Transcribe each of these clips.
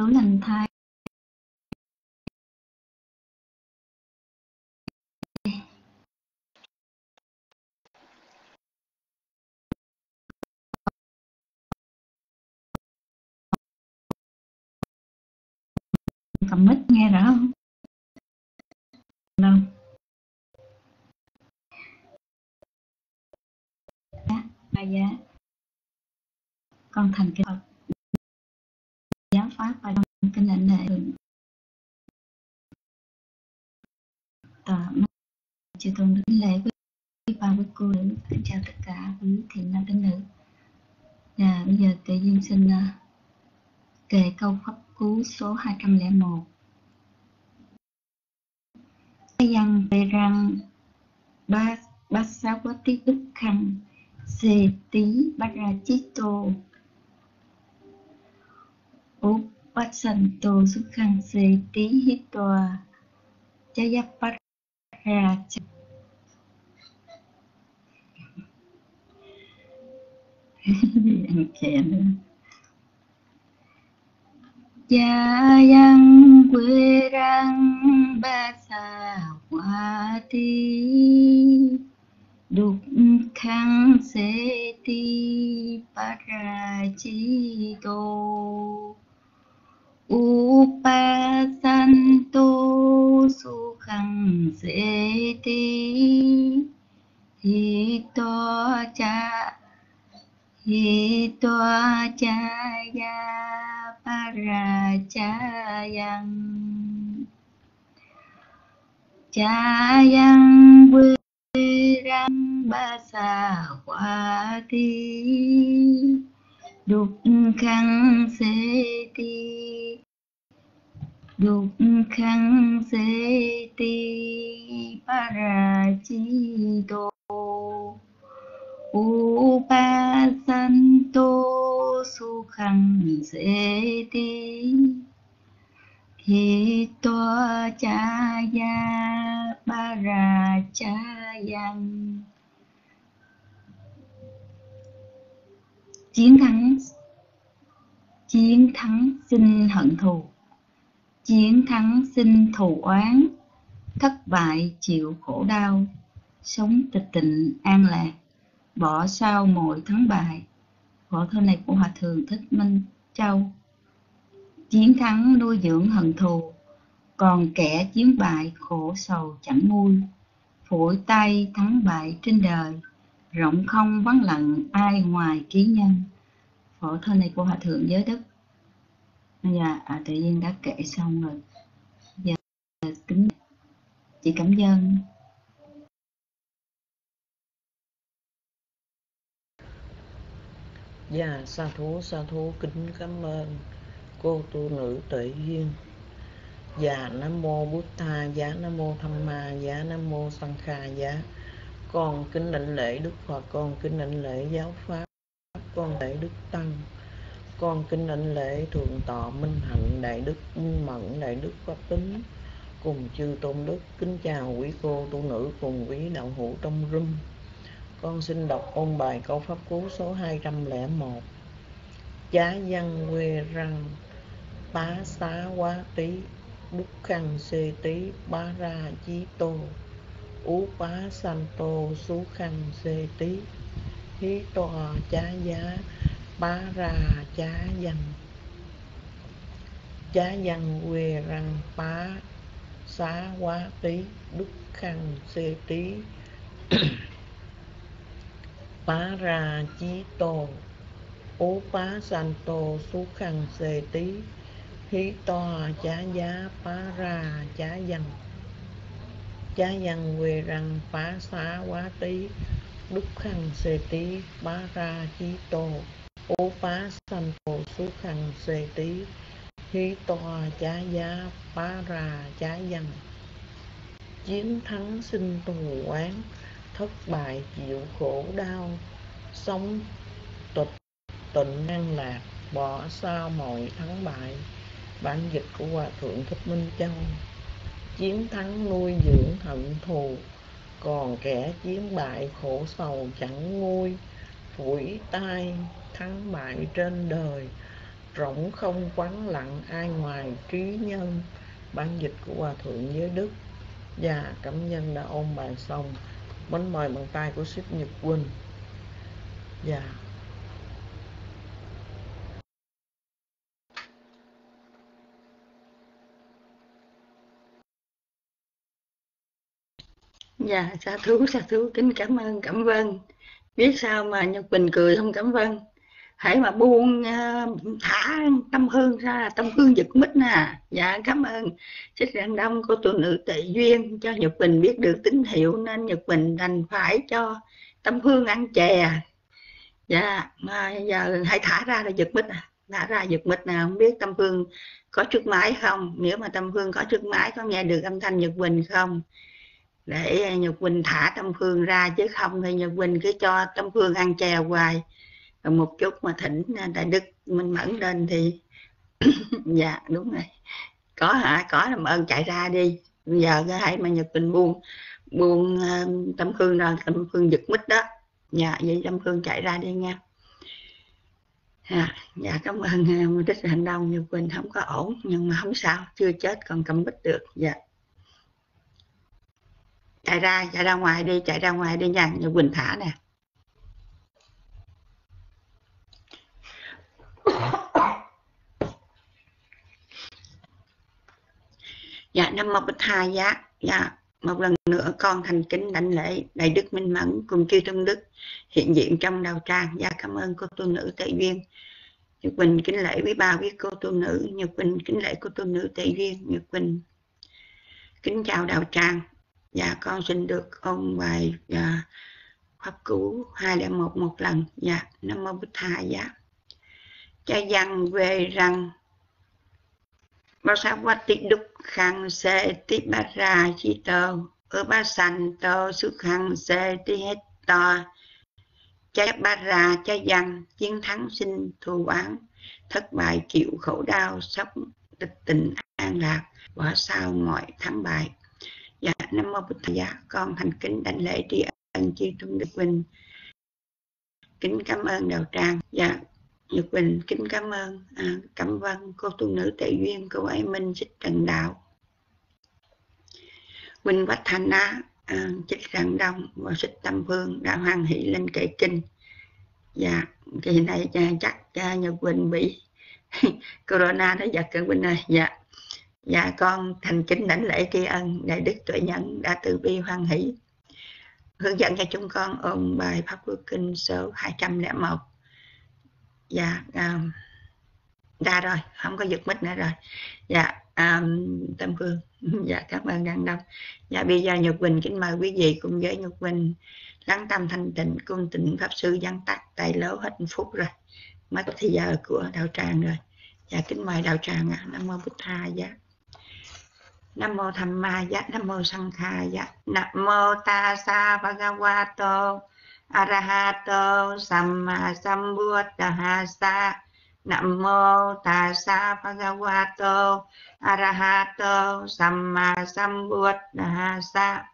đủ lành thai cầm mic nghe rõ không? Vâng. Dạ, Đâu? À, dạ. Con thành cái Phật pháp và trong kinh lệnh lệ tòa chư tôn đức lễ quý ba quý cô nữ. Kính chào tất cả quý thiện nam tín nữ dạ, và bây giờ tự nhiên xin à, uh, kệ câu pháp cú số 201 Yang Perang Ba Basawati Dukkhang Se Tí Barachito Upassanto Sukhang Se Tí Hitoa Jayaparacha ăn chè nữa. Cha yang quê răng ba xa hoa ti Đục khăn se ti ra chi tô. Upasanto su seti se ti Hito cha Hito cha ya parachayang chayang virang basa hoa ti đục khăn ti. Dukkhang đục se ti parachito upasanto sukhang se ti. Hito chaya parachayang. Chiến thắng. Chiến thắng sinh hận thù chiến thắng sinh thù oán, thất bại chịu khổ đau, sống tịch tịnh, an lạc, bỏ sau mọi thắng bại. Khổ thơ này của Hòa Thượng Thích Minh Châu. Chiến thắng nuôi dưỡng hận thù, Còn kẻ chiến bại khổ sầu chẳng nguôi. Phổi tay thắng bại trên đời, Rộng không vắng lặng ai ngoài ký nhân. Phổ thơ này của Hòa Thượng Giới Đức Bây giờ à, tự nhiên đã kể xong rồi Giờ kính chị cảm ơn Dạ, sa thú, sa thú kính cảm ơn cô tu nữ tuệ duyên. Dạ, Nam Mô Bút Tha, giá Nam Mô Tham Ma, giá Nam Mô sanh Kha, giá Con kính lãnh lễ Đức Phật, con kính lãnh lễ Giáo Pháp, con lễ Đức Tăng. Con kính đảnh lễ Thượng Tọa Minh Hạnh, Đại Đức Minh Mẫn, Đại Đức Pháp Tính, cùng chư Tôn Đức. Kính chào quý cô tu nữ cùng quý đạo hữu trong room. Con xin đọc ôn bài câu pháp cú số 201 Chá văn quê răng Bá xá quá tí bút khăn xê tí Bá ra chí tô Ú bá san tô Sú khăn xê tí Hí tòa chá giá Bá ra chá dân Chá dân quê răng Bá xá quá tí Đúc khăn xê tí Pá ra chí tô Ố pá san tô xú khăn xê tí Hí to chá giá pá ra chá dân Chá dân quê răng phá xá quá tí Đúc khăn xê tí pá ra chí tô. Ố phá sanh phổ Sú khăn xê tí Hí to chá giá, phá ra chá văn. Chiến thắng sinh tù quán thất bại chịu khổ đau. Sống tịch tịnh an lạc, bỏ sao mọi thắng bại. Bản dịch của hòa thượng thích minh châu, chiến thắng nuôi dưỡng hận thù, còn kẻ chiến bại khổ sầu chẳng nguôi. Phủi tai thắng bại trên đời rỗng không vắng lặng ai ngoài trí nhân bản dịch của hòa thượng giới đức và cảm nhân đã ôn bài xong bánh mời bàn tay của ship nhật Quỳnh. và Dạ, dạ xa thú, xa thú, kính cảm ơn, cảm ơn. Biết sao mà Nhật Bình cười không cảm ơn. Hãy mà buông uh, thả tâm hương ra, tâm hương giật mít nè. Dạ, cảm ơn. Xích Rạng Đông của tu nữ tệ duyên cho Nhật Bình biết được tín hiệu nên Nhật Bình đành phải cho tâm hương ăn chè. Dạ, mà giờ hãy thả ra là giật mít à. Thả ra giật mít nè, không biết tâm hương có trước máy không? Nếu mà tâm hương có trước máy có nghe được âm thanh Nhật Bình không? để Nhật bình thả Tâm hương ra chứ không thì Nhật bình cứ cho Tâm hương ăn chè hoài rồi một chút mà thỉnh à, Đại Đức Minh Mẫn lên thì dạ đúng rồi. Có hả? Có làm ơn chạy ra đi. Bây giờ cái hãy mà Nhật tình buông buông à, uh, Tâm hương ra Tâm hương giật mít đó. Dạ vậy Tâm hương chạy ra đi nha. À, dạ cảm ơn uh, Thích Hành Đông. Nhật Quỳnh không có ổn nhưng mà không sao chưa chết còn cầm bích được. Dạ. Chạy ra chạy ra ngoài đi chạy ra ngoài đi nha. Như quỳnh thả nè. Dạ năm mô bích hai giá. Dạ một lần nữa con thành kính đảnh lễ đại đức minh mẫn cùng chư tôn đức hiện diện trong đạo tràng dạ cảm ơn cô tu nữ tệ duyên. Nhật quỳnh kính lễ quý ba quý cô tu nữ. Nhật quỳnh kính lễ cô tu nữ tệ duyên. Nhật quỳnh kính chào đạo tràng dạ con xin được ôn bài dạ, pháp cú hai một một lần. Dạ nam mô bích tha dạ cha văn về rằng bao sa qua tị đục khăn xe tị ba ra chi tờ ở ba sành tờ sức khăn xe tị hết tờ. Cha ba ra cha văn chiến thắng sinh thù oán. Thất bại chịu khổ đau, sống tịch tình an lạc. Bỏ sao mọi thắng bại. Dạ nam mô bụt dạ con thành kính đảnh lễ tri ân chi trung đức huynh kính cảm ơn đạo tràng. Dạ nhật Bình kính cảm ơn. À, cảm vân cô tu nữ tệ duyên cô ấy minh xích trần đạo. Quỳnh quách thành á à, chích rạng đông và xích tâm phương đã hoan hỷ lên kệ kinh. Dạ kỳ này à, chắc à, nhật Bình bị corona nó giật cơn quỳnh này dạ. Dạ con thành kính đảnh lễ tri ân Đại Đức Tuệ Nhân đã từ bi hoan hỷ. Hướng dẫn cho chúng con ôn bài Pháp Quốc Kinh số 201. Dạ, um, ra rồi, không có giật mít nữa rồi. Dạ, um, Tâm Phương, dạ cảm ơn Đăng Đông. Dạ bây giờ Nhật bình kính mời quý vị cùng với Nhật bình lắng tâm thanh tịnh cung tịnh Pháp Sư văn tắt tài lỗ hết phút rồi. Mất thì giờ của đạo tràng rồi. Dạ kính mời đạo tràng ạ. À. Nam Mô Bích Tha Dạ nam mô tham ma dạ nam mô sanh kha dạ nam mô ta sa bhagavato arahato samma sambuddhasa. Nam mô ta sa bhagavato. Arahato samma sambuddhasa.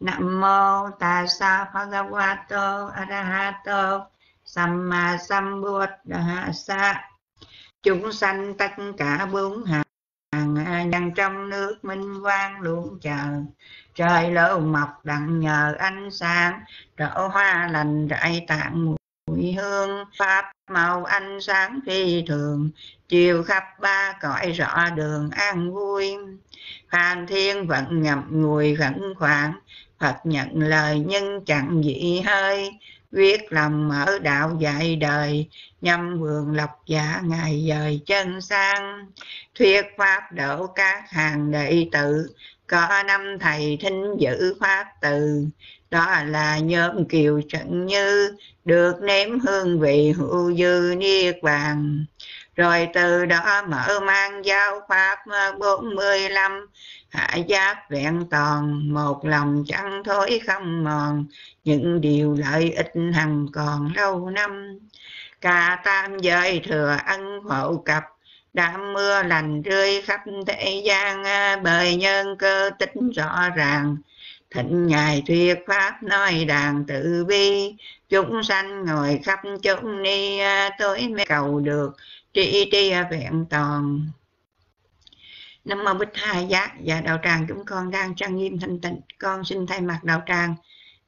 Nam mô ta sa bhagavato. Arahato samma sambuddhasa. Chúng sanh tất cả bốn hạ nhân trong nước minh quang luôn chờ. Trời lỡ mọc đặng nhờ ánh sáng, rỡ hoa lành rải tạng mùi hương. Pháp màu ánh sáng phi thường, chiều khắp ba cõi rõ đường an vui. Phan thiên vận ngậm ngùi khẩn khoản, phật nhận lời nhưng chẳng dị hơi viết lòng mở đạo dạy đời, nhâm vườn lộc giả ngày dời chân sang. Thuyết pháp độ các hàng đệ tử, có năm thầy thính giữ pháp từ. Đó là nhóm kiều trận như, được nếm hương vị hữu dư niết bàn rồi từ đó mở mang giáo pháp ờ, bốn mươi lăm, hạ giác vẹn toàn, một lòng chẳng thối không mòn, những điều lợi ích hằng còn lâu năm. Cả tam giới thừa ân hộ cập, đám mưa lành rơi khắp thế gian ờ, bởi nhân cơ tính rõ ràng. Thịnh ngài thuyết pháp nói đàn tự bi chúng sanh ngồi khắp chốn ni ờ, tối mới cầu được tri tri vẹn toàn. Nam mô Bích Hai Giác. Và đạo tràng chúng con đang trang nghiêm thanh tịnh. Con xin thay mặt đạo tràng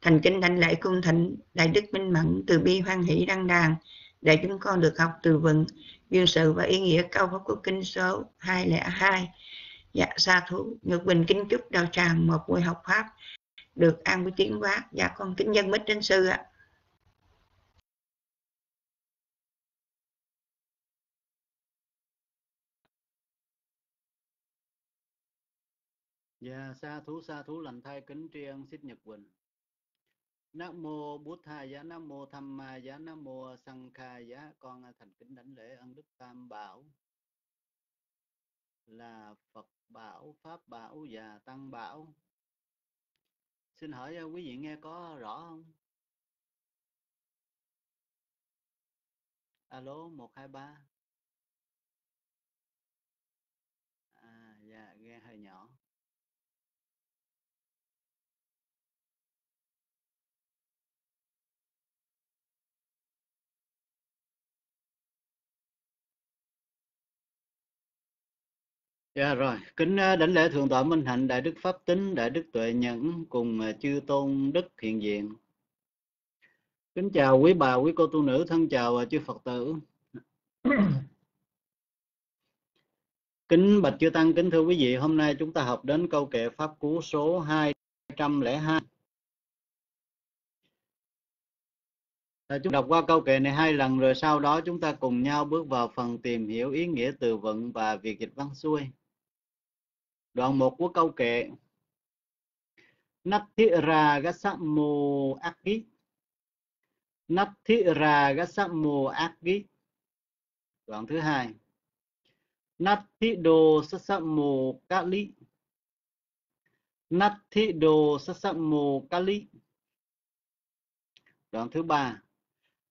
thành kinh thành lễ cung thịnh đại đức minh mẫn từ bi hoan hỷ đăng đàn để chúng con được học từ vựng, duyên sự và ý nghĩa câu pháp của kinh số 202 dạ sa thú ngược bình kính chúc đạo tràng một buổi học pháp được an vui tiếng hóa. Dạ con kính dân mít trên sư ạ. Dạ, sa thú sa thú lành thai kính tri ân xích Nhật Quỳnh. Nam mô Bút Tha giá Nam mô Tham Ma giá Nam mô Sang Kha giá con thành kính đảnh lễ ân đức Tam Bảo là Phật Bảo, Pháp Bảo và Tăng Bảo. Xin hỏi ờ, quý vị nghe có rõ không? Alo 123. À dạ nghe hơi nhỏ. Dạ rồi, kính à, đảnh lễ thượng tọa Minh Hạnh, đại đức pháp tính, đại đức tuệ nhẫn cùng à, chư tôn đức hiện diện. Kính chào quý bà, quý cô tu nữ, thân chào à, chư Phật tử. Kính bạch chư tăng, kính thưa quý vị, hôm nay chúng ta học đến câu kệ pháp cú số 202. À, chúng đọc qua câu kệ này hai lần rồi sau đó chúng ta cùng nhau bước vào phần tìm hiểu ý nghĩa từ vựng và việc dịch văn xuôi. Đoạn 1 của câu kệ. Nathira gasamu aki Nathira gasamu Akki Đoạn thứ hai. Nathido sasamu kali Nathido sasamu kali Đoạn thứ ba.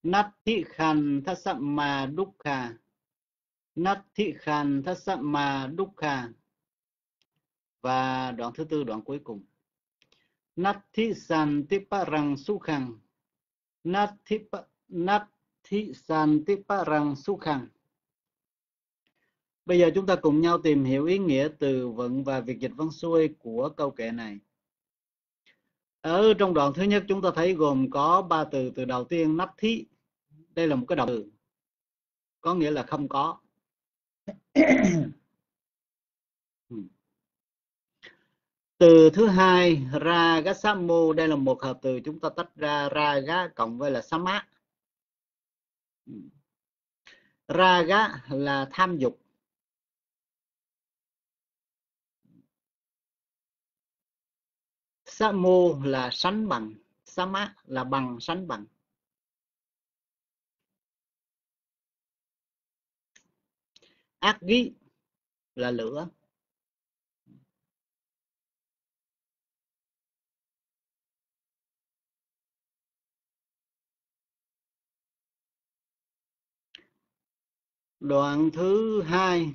Natthi khan thasama dukkha Nathi khan thasama dukkha và đoạn thứ tư, đoạn cuối cùng Nathi santiparang sukhang natthi Nathi santiparang sukhang Bây giờ chúng ta cùng nhau tìm hiểu ý nghĩa từ vựng và việc dịch văn xuôi của câu kệ này. Ở trong đoạn thứ nhất, chúng ta thấy gồm có ba từ từ đầu tiên, natthi. Đây là một cái động từ có nghĩa là không có. từ thứ hai, ragasamu, đây là một hợp từ chúng ta tách ra, raga cộng với là sama. Ừ. Raga là tham dục. Samu là sánh bằng, sama là bằng, sánh bằng. Agi là lửa. Đoạn thứ hai.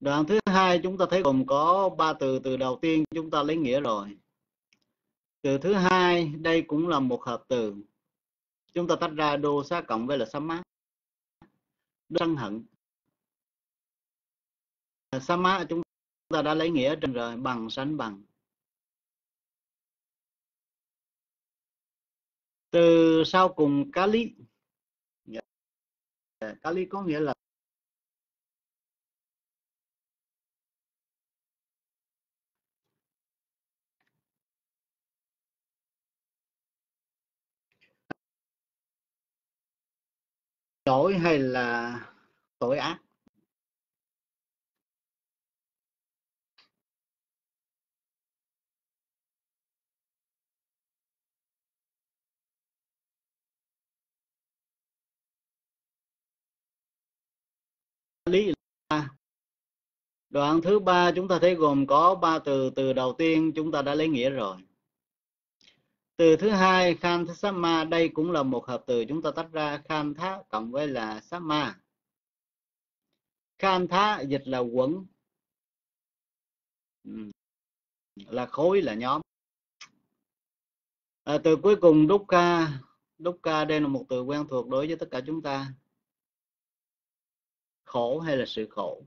Đoạn thứ hai chúng ta thấy gồm có ba từ từ đầu tiên chúng ta lấy nghĩa rồi. Từ thứ hai, đây cũng là một hợp từ. Chúng ta tách ra đô xá cộng với là xá má. Sân hận. Xá má chúng ta đã lấy nghĩa trên rồi, bằng sánh bằng. Từ sau cùng Kali. Kali có nghĩa là lỗi hay là tội ác lý là đoạn thứ ba chúng ta thấy gồm có ba từ từ đầu tiên chúng ta đã lấy nghĩa rồi. Từ thứ hai khan sama đây cũng là một hợp từ chúng ta tách ra khan thá cộng với là sama khan thá dịch là quẩn. Ừ, là khối là nhóm. À, từ cuối cùng dukkha dukkha đây là một từ quen thuộc đối với tất cả chúng ta khổ hay là sự khổ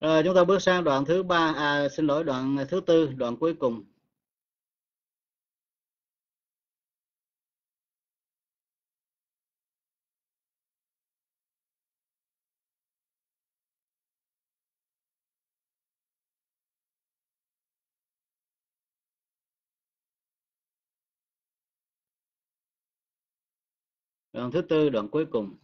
Rồi chúng ta bước sang đoạn thứ ba, à, xin lỗi đoạn thứ tư, đoạn cuối cùng. Đoạn thứ tư, đoạn cuối cùng.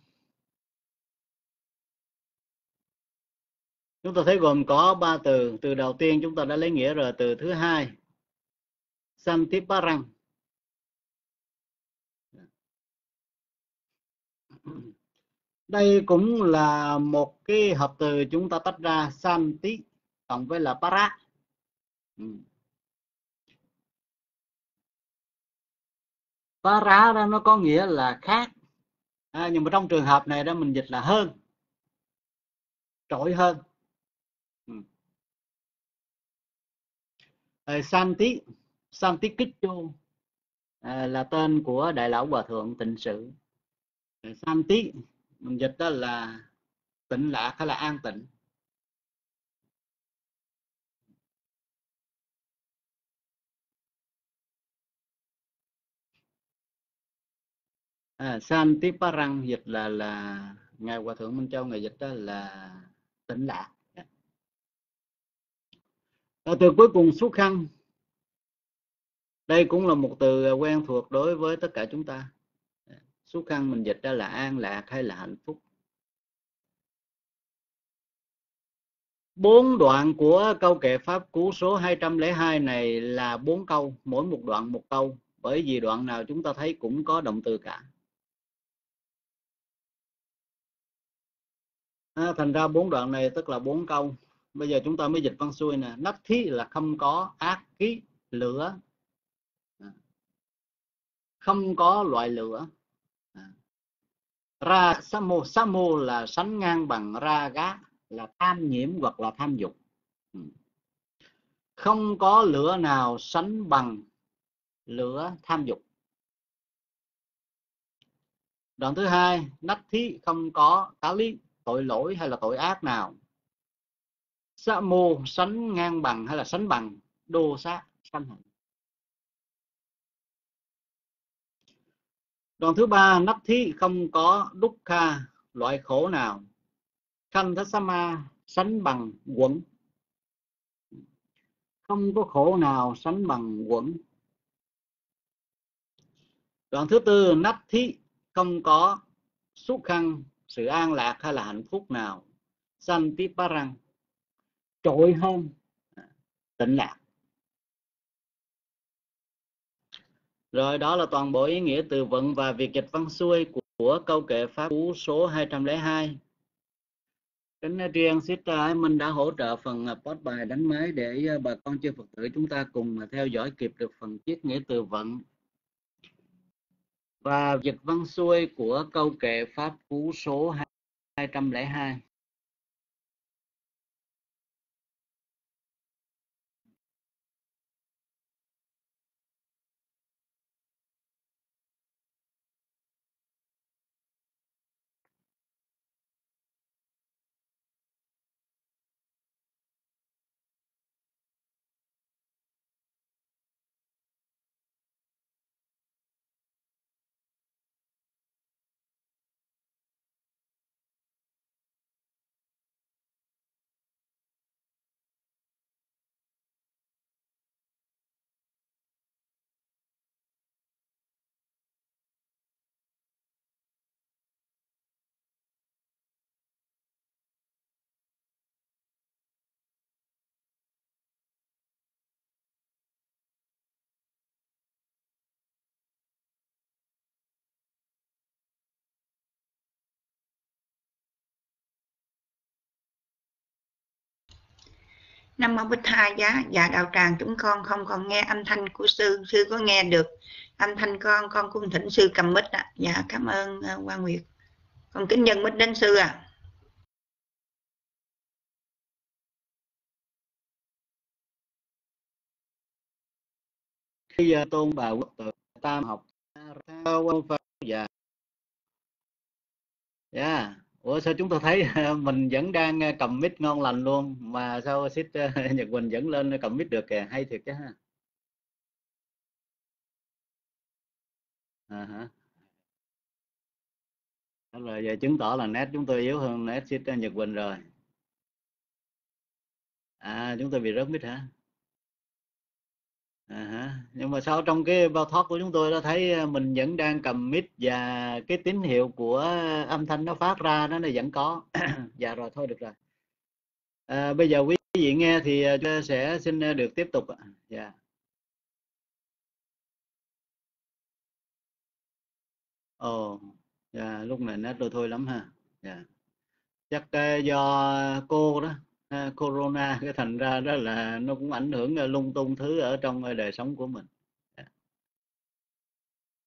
chúng ta thấy gồm có ba từ. Từ đầu tiên chúng ta đã lấy nghĩa rồi từ thứ hai santiparang. Đây cũng là một cái hợp từ chúng ta tách ra santi cộng với là para. Ừ. Para đó nó có nghĩa là khác à, nhưng mà trong trường hợp này đó mình dịch là hơn. Trội hơn. Ừ. Ờ, Santi Santi Kích à, là tên của đại lão hòa thượng tịnh sự. Ờ, Santi mình dịch đó là tịnh lạc hay là an tịnh. À, Santi Parang dịch là là ngài hòa thượng Minh Châu ngài dịch đó là tỉnh lạc à, từ cuối cùng xuất khăn. Đây cũng là một từ quen thuộc đối với tất cả chúng ta. Xuất khăn mình dịch ra là an lạc hay là hạnh phúc. Bốn đoạn của câu kệ pháp cú số 202 này là bốn câu mỗi một đoạn một câu. Bởi vì đoạn nào chúng ta thấy cũng có động từ cả. À, thành ra bốn đoạn này tức là bốn câu. Bây giờ chúng ta mới dịch văn xuôi nè. Nắp thí là không có ác ký lửa. À. Không có loại lửa. À. Ra samo samo là sánh ngang bằng ra gá là tham nhiễm hoặc là tham dục. Ừ. Không có lửa nào sánh bằng lửa tham dục. Đoạn thứ hai nách thí không có cá lý tội lỗi hay là tội ác nào? Sa mô sánh ngang bằng hay là sánh bằng đô sát sanh hạnh? Đoạn thứ ba nắp thí không có đúc kha loại khổ nào. Khanh thất sama sánh bằng quẩn. Không có khổ nào sánh bằng quẩn. Đoạn thứ tư nắp thí không có xuất khăn sự an lạc hay là hạnh phúc nào sanh tí răng trội hơn à, tịnh lạc. Rồi đó là toàn bộ ý nghĩa từ vựng và việc dịch văn xuôi của, của câu kệ pháp cú số 202 kính tri sister mình đã hỗ trợ phần à, post bài đánh máy để à, bà con chư Phật tử chúng ta cùng theo dõi kịp được phần chiết nghĩa từ vựng và dịch văn xuôi của câu kệ pháp cú số 202 Nam mô Bích Tha Giá, dạ đạo tràng chúng con không còn nghe âm thanh của sư, sư có nghe được âm thanh con, con cũng thỉnh sư cầm mít ạ. À. Dạ cảm ơn ờ, uh, Quang Nguyệt. Con kính nhân mít đến sư ạ. À. Bây giờ tôn bà quốc tự tam học cao quân phật dạ dạ ủa, sao chúng tôi thấy mình vẫn đang ờ, cầm mic ngon lành luôn, mà sao xích ờ, nhật quỳnh vẫn lên cầm mic được kìa? Hay thiệt chứ ha. À hả. Rồi giờ chứng tỏ là nét chúng tôi yếu hơn nét xích ờ, nhật quỳnh rồi. À chúng tôi bị rớt mic hả? À hả nhưng mà sau trong cái bao thoát của chúng tôi đã thấy à, mình vẫn đang cầm mic và cái tín hiệu của âm thanh nó phát ra nó là vẫn có. Dạ rồi thôi được rồi. À, bây giờ quý vị nghe thì à, sẽ xin à, được tiếp tục ạ. Dạ. Ồ dạ lúc này nét tôi thôi lắm ha. Dạ. Chắc do cô đó. À, corona cái thành ra đó là nó cũng ảnh hưởng à, lung tung thứ ở trong à, đời sống của mình dạ.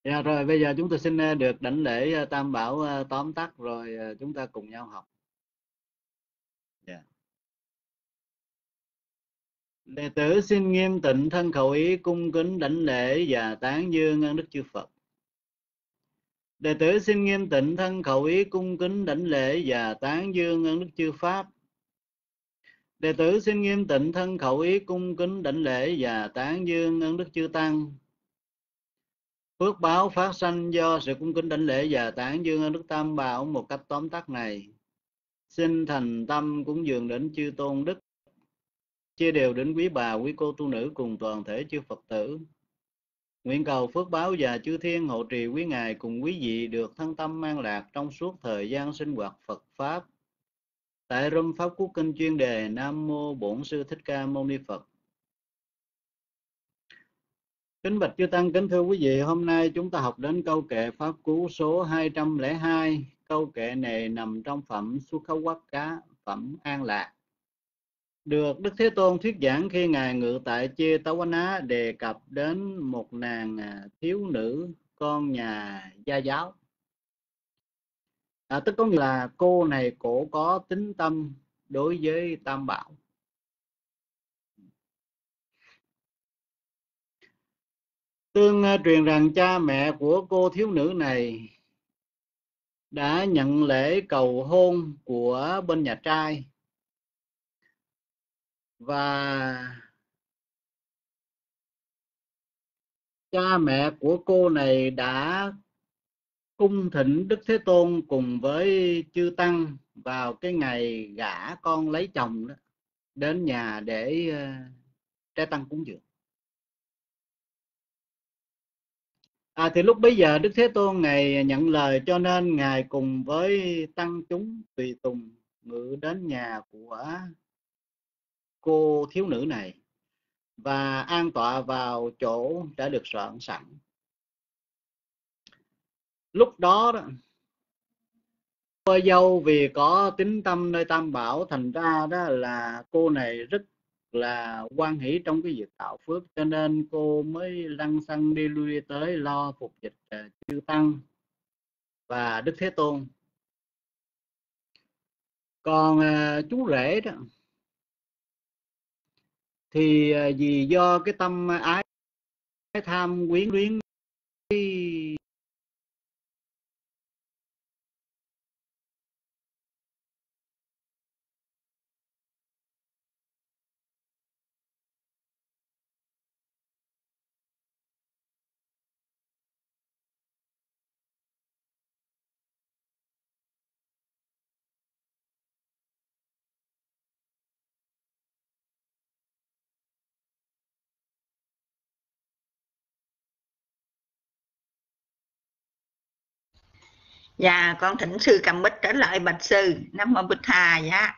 dạ, rồi bây giờ chúng tôi xin được đảnh lễ tam bảo tóm tắt rồi chúng ta cùng nhau học. Dạ. đệ tử xin nghiêm tịnh thân khẩu ý cung kính đảnh lễ và tán dương ơn đức chư phật đệ tử xin nghiêm tịnh thân khẩu ý cung kính đảnh lễ và tán dương ơn đức chư pháp đệ tử xin nghiêm tịnh thân khẩu ý cung kính đảnh lễ và tán dương ơn đức chư tăng. Phước báo phát sanh do sự cung kính đảnh lễ và tán dương ơn đức tam bảo một cách tóm tắt này. Xin thành tâm cúng dường đến chư tôn đức, chia đều đến quý bà, quý cô tu nữ cùng toàn thể chư phật tử. Nguyện cầu phước báo và chư thiên hộ trì quý ngài cùng quý vị được thân tâm mang lạc trong suốt thời gian sinh hoạt phật pháp. Tại Râm Pháp Quốc Kinh chuyên đề Nam Mô Bổn Sư Thích Ca Mâu Ni Phật Kính bạch chư Tăng, kính thưa quý vị, hôm nay chúng ta học đến câu kệ Pháp Cú số 202. Câu kệ này nằm trong phẩm Xuất Khấu Quắc Cá, phẩm An Lạc. Được Đức Thế Tôn thuyết giảng khi Ngài ngự tại Chê Táo Á đề cập đến một nàng à, thiếu nữ con nhà gia giáo à, tức có nghĩa là cô này cổ có tính tâm đối với tam bảo. Tương à, truyền rằng cha mẹ của cô thiếu nữ này đã nhận lễ cầu hôn của bên nhà trai. Và cha mẹ của cô này đã cung thỉnh Đức Thế Tôn cùng với chư tăng vào cái ngày gả con lấy chồng đó đến nhà để ờ, uh, trai tăng cúng dường. À, thì lúc bấy giờ Đức Thế Tôn ngài nhận lời cho nên ngài cùng với tăng chúng tùy tùng ngự đến nhà của cô thiếu nữ này và an tọa vào chỗ đã được soạn sẵn lúc đó, đó cô dâu vì có tính tâm nơi tam bảo thành ra đó là cô này rất là quan hỷ trong cái việc tạo phước cho nên cô mới lăn xăng đi lui tới lo phục dịch ờ, chư tăng và đức thế tôn. Còn ờ, chú rể đó thì ờ, vì do cái tâm ái tham quyến luyến Dạ, con thỉnh sư cầm bích trở lại bạch sư. Nam mô Bích Hà dạ.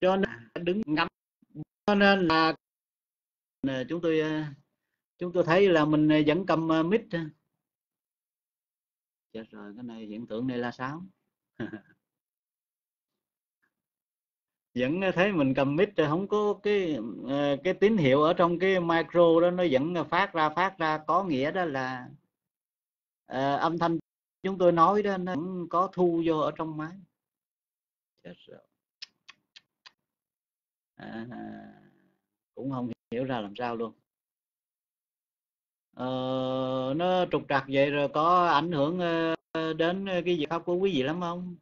cho nên đứng ngắm cho nên là chúng tôi à, chúng tôi thấy là mình à, vẫn cầm à, mic chết rồi cái này hiện tượng này là sao? Vẫn thấy mình cầm mic không có cái cái tín hiệu ở trong cái micro đó nó vẫn phát ra phát ra có nghĩa đó là uh, âm thanh chúng tôi nói đó nó cũng có thu vô ở trong máy. Chết rồi. À, cũng không hiểu ra làm sao luôn. Ờ, nó trục trặc vậy rồi có ảnh hưởng ờ, đến cái việc học của quý vị lắm không?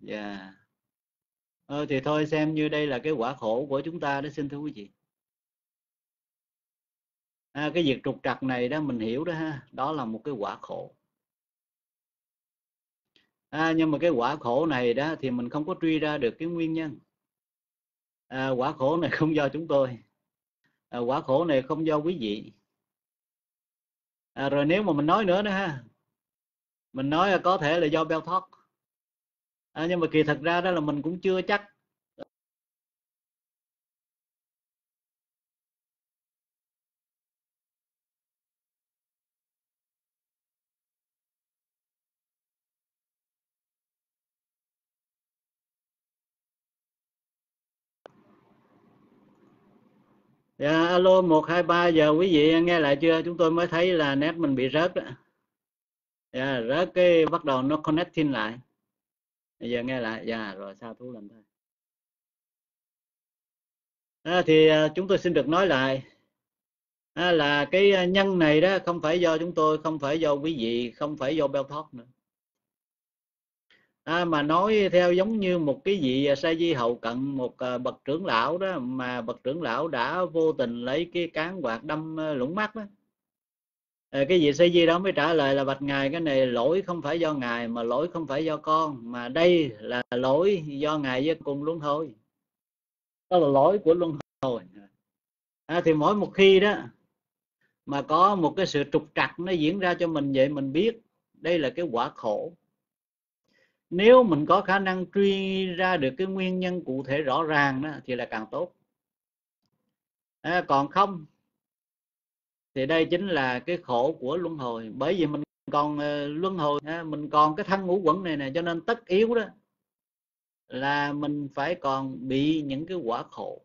Dạ. Yeah. ờ, thì thôi xem như đây là cái quả khổ của chúng ta đó xin thưa quý vị. À, cái việc trục trặc này đó mình hiểu đó ha đó là một cái quả khổ. À, nhưng mà cái quả khổ này đó thì mình không có truy ra được cái nguyên nhân à, quả khổ này không do chúng tôi. À, quả khổ này không do quý vị. À, rồi nếu mà mình nói nữa nữa ha. Mình nói là có thể là do beo thoát à, nhưng mà kỳ thật ra đó là mình cũng chưa chắc Dạ, alo 123 giờ quý vị nghe lại chưa? Chúng tôi mới thấy là net mình bị rớt đó. Dạ, rớt cái bắt đầu nó connecting lại. Bây giờ nghe lại. Dạ, rồi sao thú làm thôi. À, thì à, chúng tôi xin được nói lại à, là cái à, nhân này đó không phải do chúng tôi, không phải do quý vị, không phải do Bell Talk nữa à, mà nói theo giống như một cái vị à, sa di hậu cận một à, bậc trưởng lão đó mà bậc trưởng lão đã vô tình lấy cái cán quạt đâm à, lũng mắt đó. À, cái vị sa di đó mới trả lời là bạch ngài cái này lỗi không phải do ngài mà lỗi không phải do con mà đây là lỗi do ngài với cùng luôn thôi đó là lỗi của luân hồi. À, thì mỗi một khi đó mà có một cái sự trục trặc nó diễn ra cho mình vậy mình biết đây là cái quả khổ nếu mình có khả năng truy ra được cái nguyên nhân cụ thể rõ ràng đó thì là càng tốt. À, còn không thì đây chính là cái khổ của luân hồi. Bởi vì mình còn uh, luân hồi à, mình còn cái thân ngũ quẩn này nè cho nên tất yếu đó là mình phải còn bị những cái quả khổ.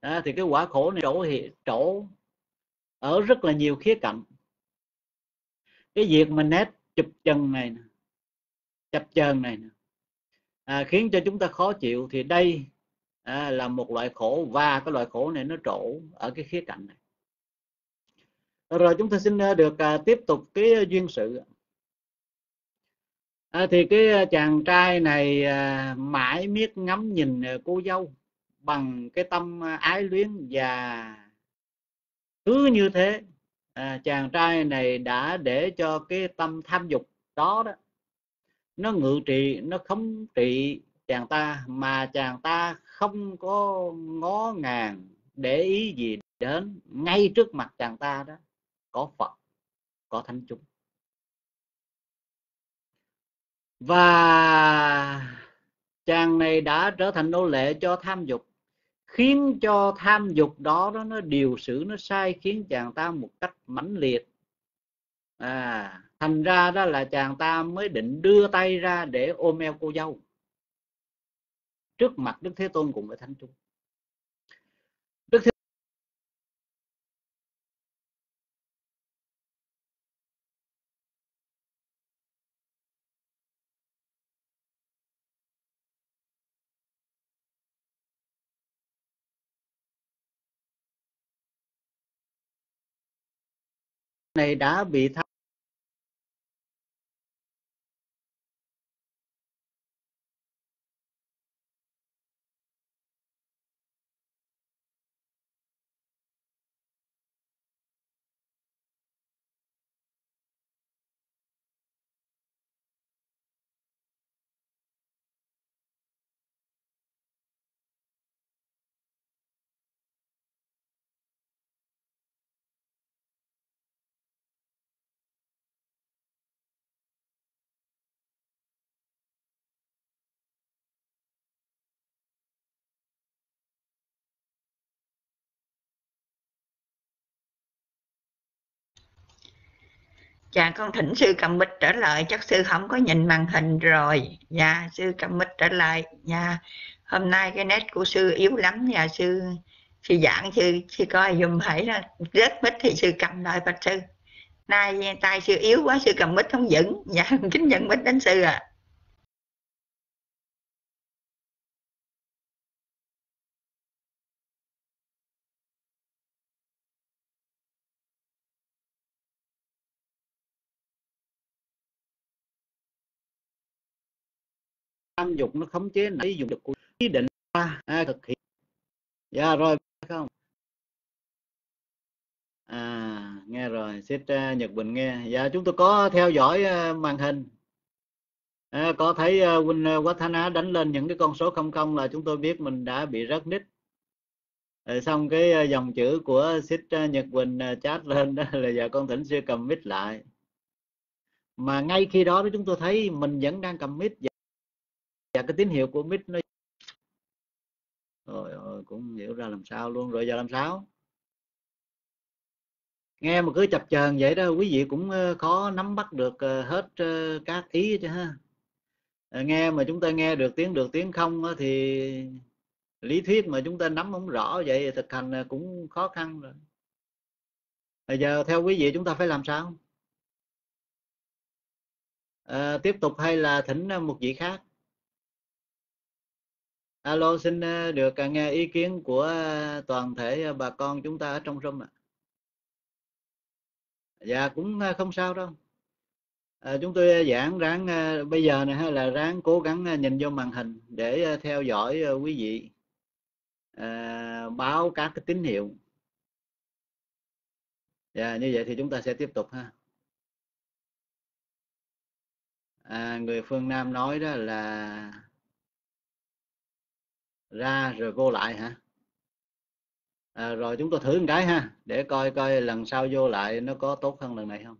À, thì cái quả khổ này chỗ thì chỗ ở rất là nhiều khía cạnh. Cái việc mình nét chụp chân này nè chập chờn này à, khiến cho chúng ta khó chịu thì đây à, là một loại khổ và cái loại khổ này nó trổ ở cái khía cạnh này. Rồi chúng ta xin à, được à, tiếp tục cái à, duyên sự. À, thì cái à, chàng trai này à, mãi miết ngắm nhìn cô dâu bằng cái tâm ái luyến và cứ như thế à, chàng trai này đã để cho cái tâm tham dục đó đó nó ngự trị nó khống trị chàng ta mà chàng ta không có ngó ngàng để ý gì đến ngay trước mặt chàng ta đó có phật có thánh chúng. Và chàng này đã trở thành nô lệ cho tham dục khiến cho tham dục đó, đó nó điều xử nó sai khiến chàng ta một cách mãnh liệt. À thành ra đó là chàng ta mới định đưa tay ra để ôm eo cô dâu. Trước mặt đức thế tôn cùng với thánh chúng đức thế này đã bị tham Dạ con thỉnh sư cầm bích trở lại, chắc sư không có nhìn màn hình rồi. Dạ sư cầm bích trở lại. Dạ hôm nay cái nét của sư yếu lắm dạ sư sư giảng, sư sư coi dùm hãy là rớt bích thì sư cầm lại, bạch sư nay, tay sư yếu quá, sư cầm bích không vững dạ kính nhận bích đến sư ạ à. Tham dục nó khống chế nãy dục được ý định à, thực hiện. Dạ rồi không? À nghe rồi xếp uh, à, nhật bình nghe. Dạ chúng tôi có theo dõi uh, màn hình. À, có thấy à, uh, huynh uh, á đánh lên những cái con số không không là chúng tôi biết mình đã bị rớt nít. Rồi xong cái uh, dòng chữ của xích uh, nhật bình uh, chat lên đó là giờ con thỉnh sư cầm mic lại. Mà ngay khi đó chúng tôi thấy mình vẫn đang cầm mic và cái tín hiệu của mic nó rồi, rồi cũng hiểu ra làm sao luôn. Rồi giờ làm sao? Nghe mà cứ chập chờn vậy đó quý vị cũng ờ, khó nắm bắt được ờ, hết ờ, các ý chứ ha. Nghe mà chúng ta nghe được tiếng được tiếng không thì lý thuyết mà chúng ta nắm không rõ vậy thực hành cũng khó khăn rồi. Bây giờ theo quý vị chúng ta phải làm sao? À, tiếp tục hay là thỉnh một vị khác? Alo xin ờ, được à, nghe ý kiến của ờ, toàn thể ờ, bà con chúng ta ở trong room ạ. Dạ cũng không sao đâu. À, chúng tôi giảng ráng bây giờ này hay là ráng cố gắng nhìn vô màn hình để theo dõi quý vị à, báo các cái tín hiệu. Dạ như vậy thì chúng ta sẽ tiếp tục ha. À, người phương Nam nói đó là ra rồi vô lại hả? À, rồi chúng tôi thử một cái ha để coi coi lần sau vô lại nó có tốt hơn lần này không?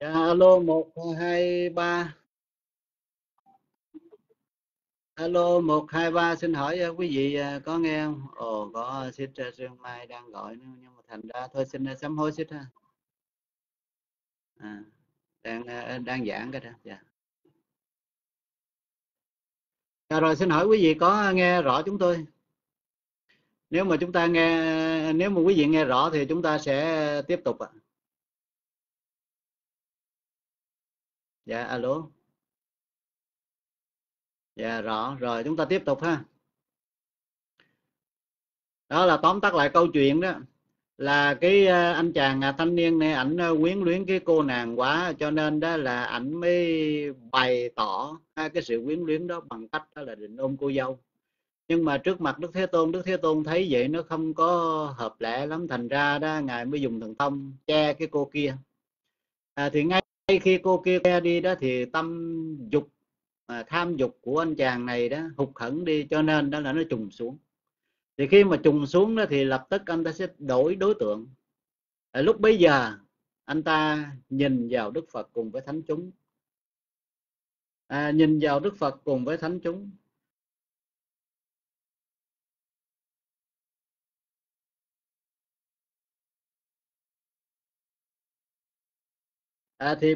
Dạ, alo một hai ba. Alo một hai ba xin hỏi ờ, quý vị ờ, có nghe không? Ồ có xích uh, sương mai đang gọi nữa nhưng mà thành ra thôi xin ờ, sám hối xích ha à, đang đang giảng cái đó dạ. Dạ rồi xin hỏi quý vị có nghe rõ chúng tôi? Nếu mà chúng ta nghe nếu mà quý vị nghe rõ thì chúng ta sẽ tiếp tục ạ. à. Dạ alo. Dạ rõ. Rồi chúng ta tiếp tục ha. Đó là tóm tắt lại câu chuyện đó là cái ờ, anh chàng à, thanh niên này ảnh ờ, quyến luyến cái cô nàng quá cho nên đó là ảnh mới bày tỏ cái sự quyến luyến đó bằng cách đó là định ôm cô dâu. Nhưng mà trước mặt đức thế tôn đức thế tôn thấy vậy nó không có hợp lẽ lắm thành ra đó ngài mới dùng thần thông che cái cô kia. À, thì ngay khi cô kia đi đó thì tâm dục à, tham dục của anh chàng này đó hụt hẫng đi cho nên đó là nó trùng xuống. Thì khi mà trùng xuống đó thì lập tức anh ta sẽ đổi đối tượng. À, lúc bấy giờ anh ta nhìn vào đức phật cùng với thánh chúng. À, nhìn vào đức phật cùng với thánh chúng. À, thì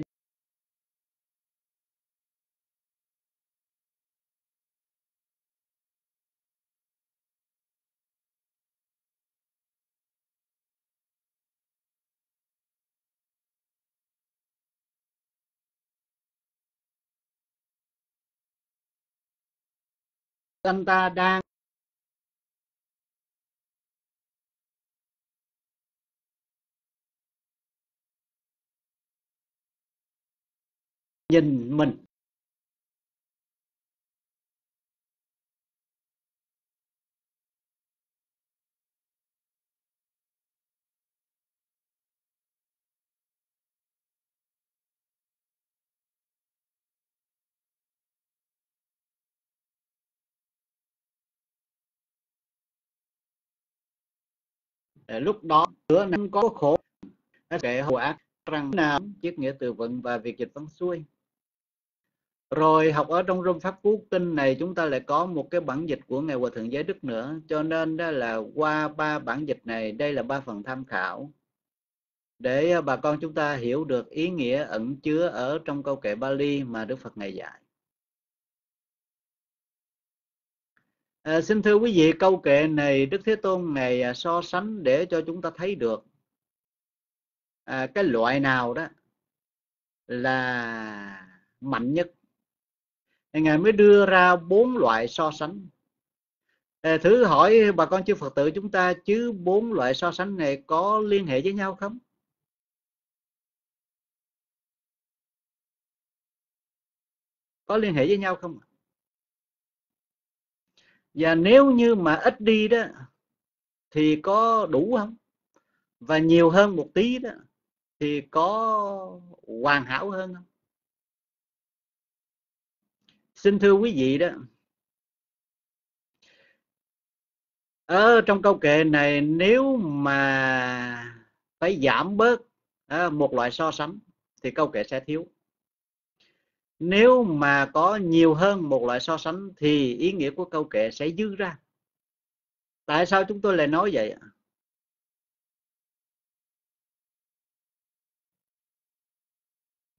anh ta đang nhìn mình. Lúc đó cửa nên có khổ kệ hậu ác rằng nào, chiếc nghĩa từ vựng và việc dịch văn xuôi rồi học ở trong rung pháp cú kinh này chúng ta lại có một cái bản dịch của ngài hòa thượng giới đức nữa cho nên đó là qua ba bản dịch này đây là ba phần tham khảo để à, bà con chúng ta hiểu được ý nghĩa ẩn chứa ở trong câu kệ Bali mà Đức Phật ngày dạy. À, xin thưa quý vị, câu kệ này Đức Thế Tôn ngày à, so sánh để cho chúng ta thấy được à, cái loại nào đó là mạnh nhất. Ngài mới đưa ra bốn loại so sánh. Thử hỏi bà con chư Phật tử chúng ta, chứ bốn loại so sánh này có liên hệ với nhau không? có liên hệ với nhau không và nếu như mà ít đi đó, thì có đủ không và nhiều hơn một tí đó, thì có hoàn hảo hơn không xin thưa quý vị đó. Ở trong câu kệ này nếu mà phải giảm bớt ờ, một loại so sánh thì câu kệ sẽ thiếu. Nếu mà có nhiều hơn một loại so sánh thì ý nghĩa của câu kệ sẽ dư ra. Tại sao chúng tôi lại nói vậy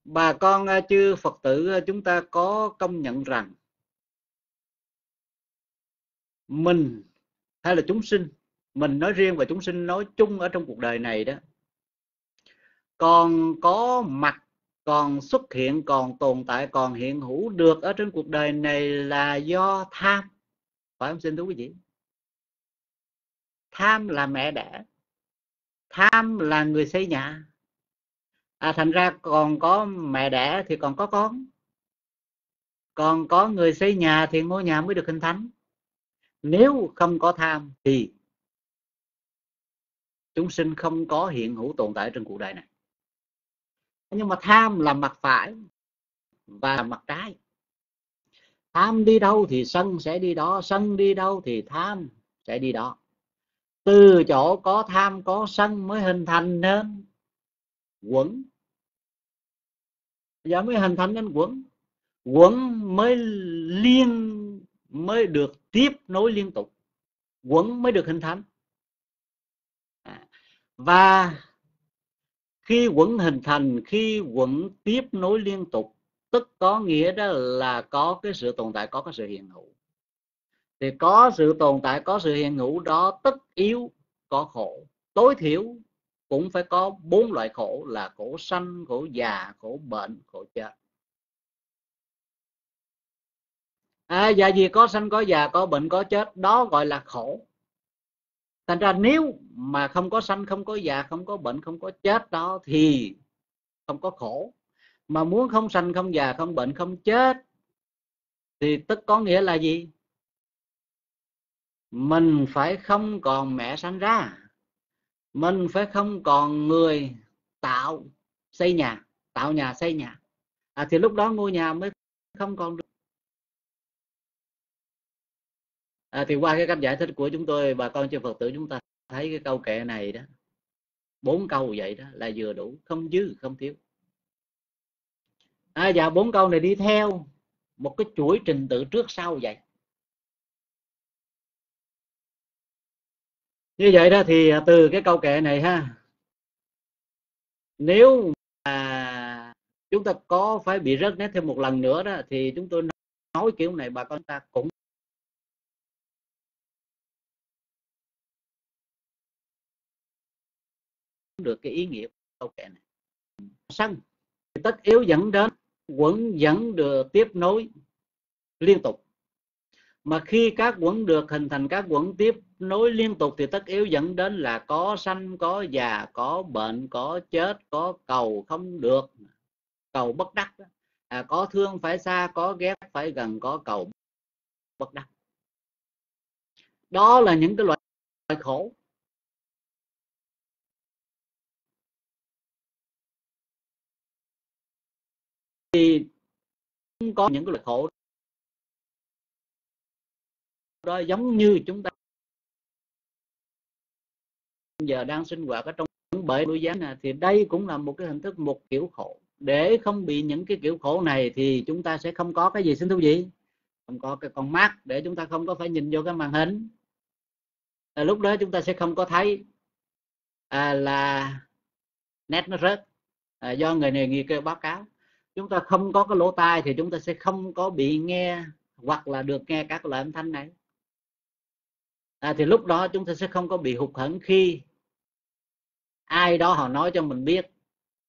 bà con à, chư phật tử à, chúng ta có công nhận rằng mình hay là chúng sinh, mình nói riêng và chúng sinh nói chung ở trong cuộc đời này đó, còn có mặt, còn xuất hiện, còn tồn tại, còn hiện hữu được ở trên cuộc đời này là do tham. Phải không, xin thú quý vị? Tham là mẹ đẻ, tham là người xây nhà à thành ra còn có mẹ đẻ thì còn có con. Còn có người xây nhà thì ngôi nhà mới được hình thành nếu không có tham thì chúng sinh không có hiện hữu tồn tại trên cuộc đời này. Nhưng mà tham là mặt phải và mặt trái. Tham đi đâu thì sân sẽ đi đó, sân đi đâu thì tham sẽ đi đó. Từ chỗ có tham có sân mới hình thành nên quẩn giờ mới hình thành nên quẩn. Quẩn mới liên, mới được tiếp nối liên tục. Quẩn mới được hình thành. À, và khi quẩn hình thành, khi quẩn tiếp nối liên tục, tức có nghĩa đó là có cái sự tồn tại, có cái sự hiện hữu. Thì có sự tồn tại, có sự hiện hữu đó, tất yếu, có khổ, tối thiểu cũng phải có bốn loại khổ là khổ sanh khổ già khổ bệnh khổ chết. À, và vì có sanh có già có bệnh có chết đó gọi là khổ. Thành ra nếu mà không có sanh không có già không có bệnh không có chết đó thì không có khổ. Mà muốn không sanh không già không bệnh không chết thì tức có nghĩa là gì? Mình phải không còn mẹ sanh ra mình phải không còn người tạo xây nhà tạo nhà xây nhà. À, thì lúc đó ngôi nhà mới không còn được. À, thì qua cái cách giải thích của chúng tôi bà con chư phật tử chúng ta thấy cái câu kệ này đó. Bốn câu vậy đó là vừa đủ không dư không thiếu. À, và bốn câu này đi theo một cái chuỗi trình tự trước sau vậy. Như vậy đó thì à, từ cái câu kệ này ha. Nếu mà chúng ta có phải bị rớt nét thêm một lần nữa đó, thì chúng tôi nói kiểu này bà con ta cũng được cái ý nghĩa câu kệ này. Sân tất yếu dẫn đến vẫn dẫn được, tiếp nối liên tục mà khi các quẩn được hình thành các quẩn tiếp nối liên tục thì tất yếu dẫn đến là có sanh có già có bệnh có chết có cầu không được. Cầu bất đắc à, có thương phải xa có ghét phải gần có cầu bất đắc. Đó là những cái loại khổ. Thì không có những cái loại khổ đó giống như chúng ta giờ đang sinh hoạt ở trong bởi đối gián này thì đây cũng là một cái hình thức một kiểu khổ. Để không bị những cái kiểu khổ này thì chúng ta sẽ không có cái gì xin thú vị không có cái con mắt để chúng ta không có phải nhìn vô cái màn hình. À, lúc đó chúng ta sẽ không có thấy à, là nét nó rớt à, do người này nghi kêu báo cáo. Chúng ta không có cái lỗ tai thì chúng ta sẽ không có bị nghe hoặc là được nghe các loại âm thanh này à, thì lúc đó chúng ta sẽ không có bị hụt hẫng khi ai đó họ nói cho mình biết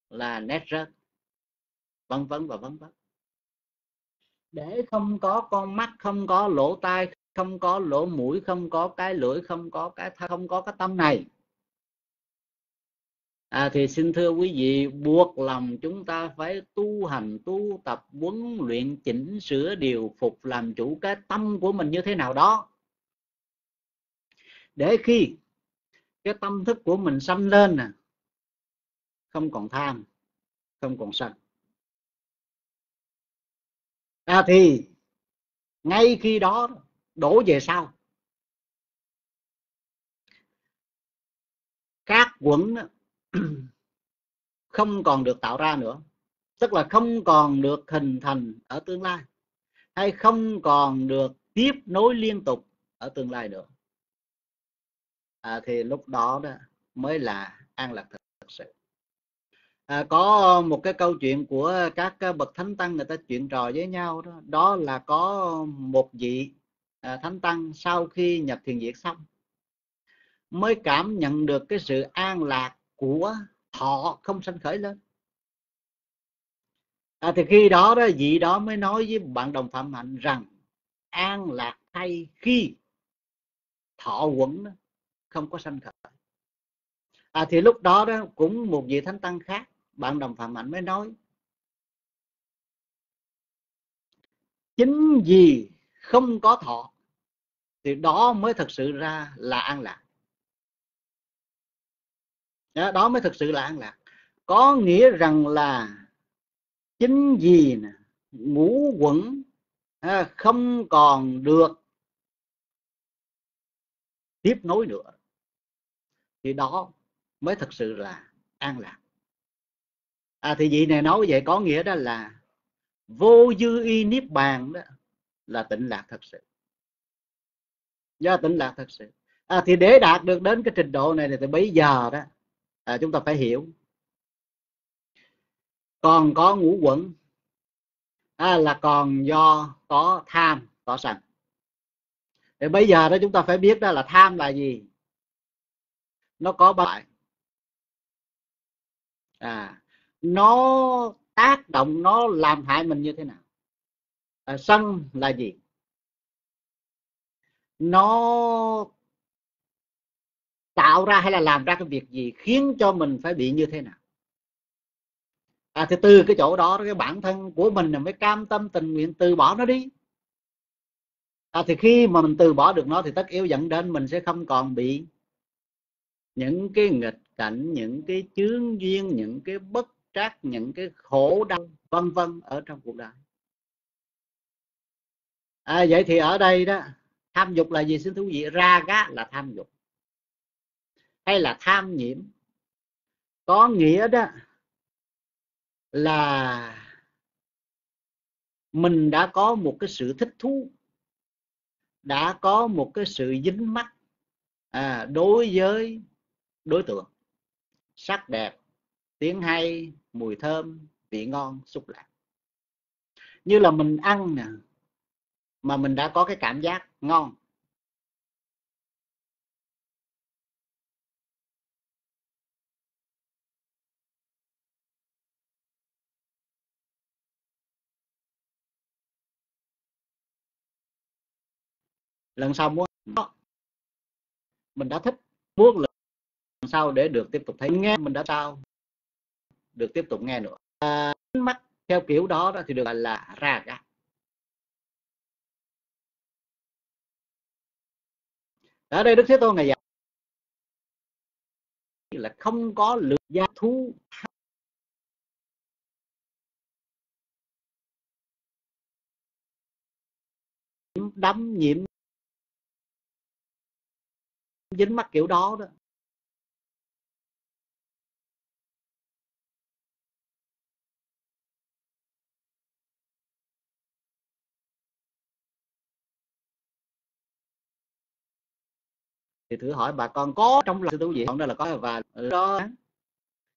là nét rớt vân vân và vân vân để không có con mắt không có lỗ tai không có lỗ mũi không có cái lưỡi không có cái không có cái tâm này. À, thì xin thưa quý vị buộc lòng chúng ta phải tu hành tu tập huấn luyện chỉnh sửa điều phục làm chủ cái tâm của mình như thế nào đó để khi cái tâm thức của mình sanh lên nè, không còn tham, không còn sân. À thì ngay khi đó đổ về sau, các quẩn không còn được tạo ra nữa. Tức là không còn được hình thành ở tương lai, hay không còn được tiếp nối liên tục ở tương lai nữa à, thì lúc đó đó mới là an lạc thật, sự. À, có một cái câu chuyện của các à, bậc thánh tăng người ta chuyện trò với nhau đó đó là có một vị à, thánh tăng sau khi nhập thiền diệt xong mới cảm nhận được cái sự an lạc của thọ không sanh khởi lên. À, thì khi đó đó vị đó mới nói với bạn đồng phạm hạnh rằng an lạc thay khi thọ quẩn không có sanh khởi. À, thì lúc đó đó cũng một vị thánh tăng khác bạn đồng phạm mạnh mới nói chính vì không có thọ thì đó mới thật sự ra là an lạc. Đó, đó mới thực sự là an lạc. Có nghĩa rằng là chính vì ngũ quẩn à, không còn được tiếp nối nữa thì đó mới thực sự là an lạc. À thì vị này nói vậy có nghĩa đó là vô dư y niết bàn đó là tịnh lạc thật sự. Do tịnh lạc thật sự. À, thì để đạt được đến cái trình độ này thì bây giờ đó à, chúng ta phải hiểu. Còn có ngũ quẩn à, là còn do có tham có sân thì bây giờ đó chúng ta phải biết đó là tham là gì? Nó có ba à nó tác động nó làm hại mình như thế nào? À, sân là gì? Nó tạo ra hay là làm ra cái việc gì khiến cho mình phải bị như thế nào? À, thì từ cái chỗ đó cái bản thân của mình là mới cam tâm tình nguyện từ bỏ nó đi. À, thì khi mà mình từ bỏ được nó thì tất yếu dẫn đến mình sẽ không còn bị những cái nghịch cảnh những cái chướng duyên những cái bất trắc những cái khổ đau vân vân ở trong cuộc đời. À, vậy thì ở đây đó tham dục là gì? Xin thú vị ra gá là tham dục hay là tham nhiễm? Có nghĩa đó là mình đã có một cái sự thích thú đã có một cái sự dính mắt à, đối với đối tượng. Sắc đẹp, tiếng hay, mùi thơm, vị ngon, xúc lạc. Như là mình ăn nè, mà mình đã có cái cảm giác ngon. Lần sau muốn mình đã thích. Muốn lần sau để được tiếp tục thấy nghe? Mình đã sao? Được tiếp tục nghe nữa. À, mắt theo kiểu đó, đó thì được gọi là ra cả ở đây đức thế tôn này dạy là không có lượng gia thú. Đắm nhiễm. Dính mắt kiểu đó đó. Thì thử hỏi bà con có trong lòng sư tú vị đó là có và đó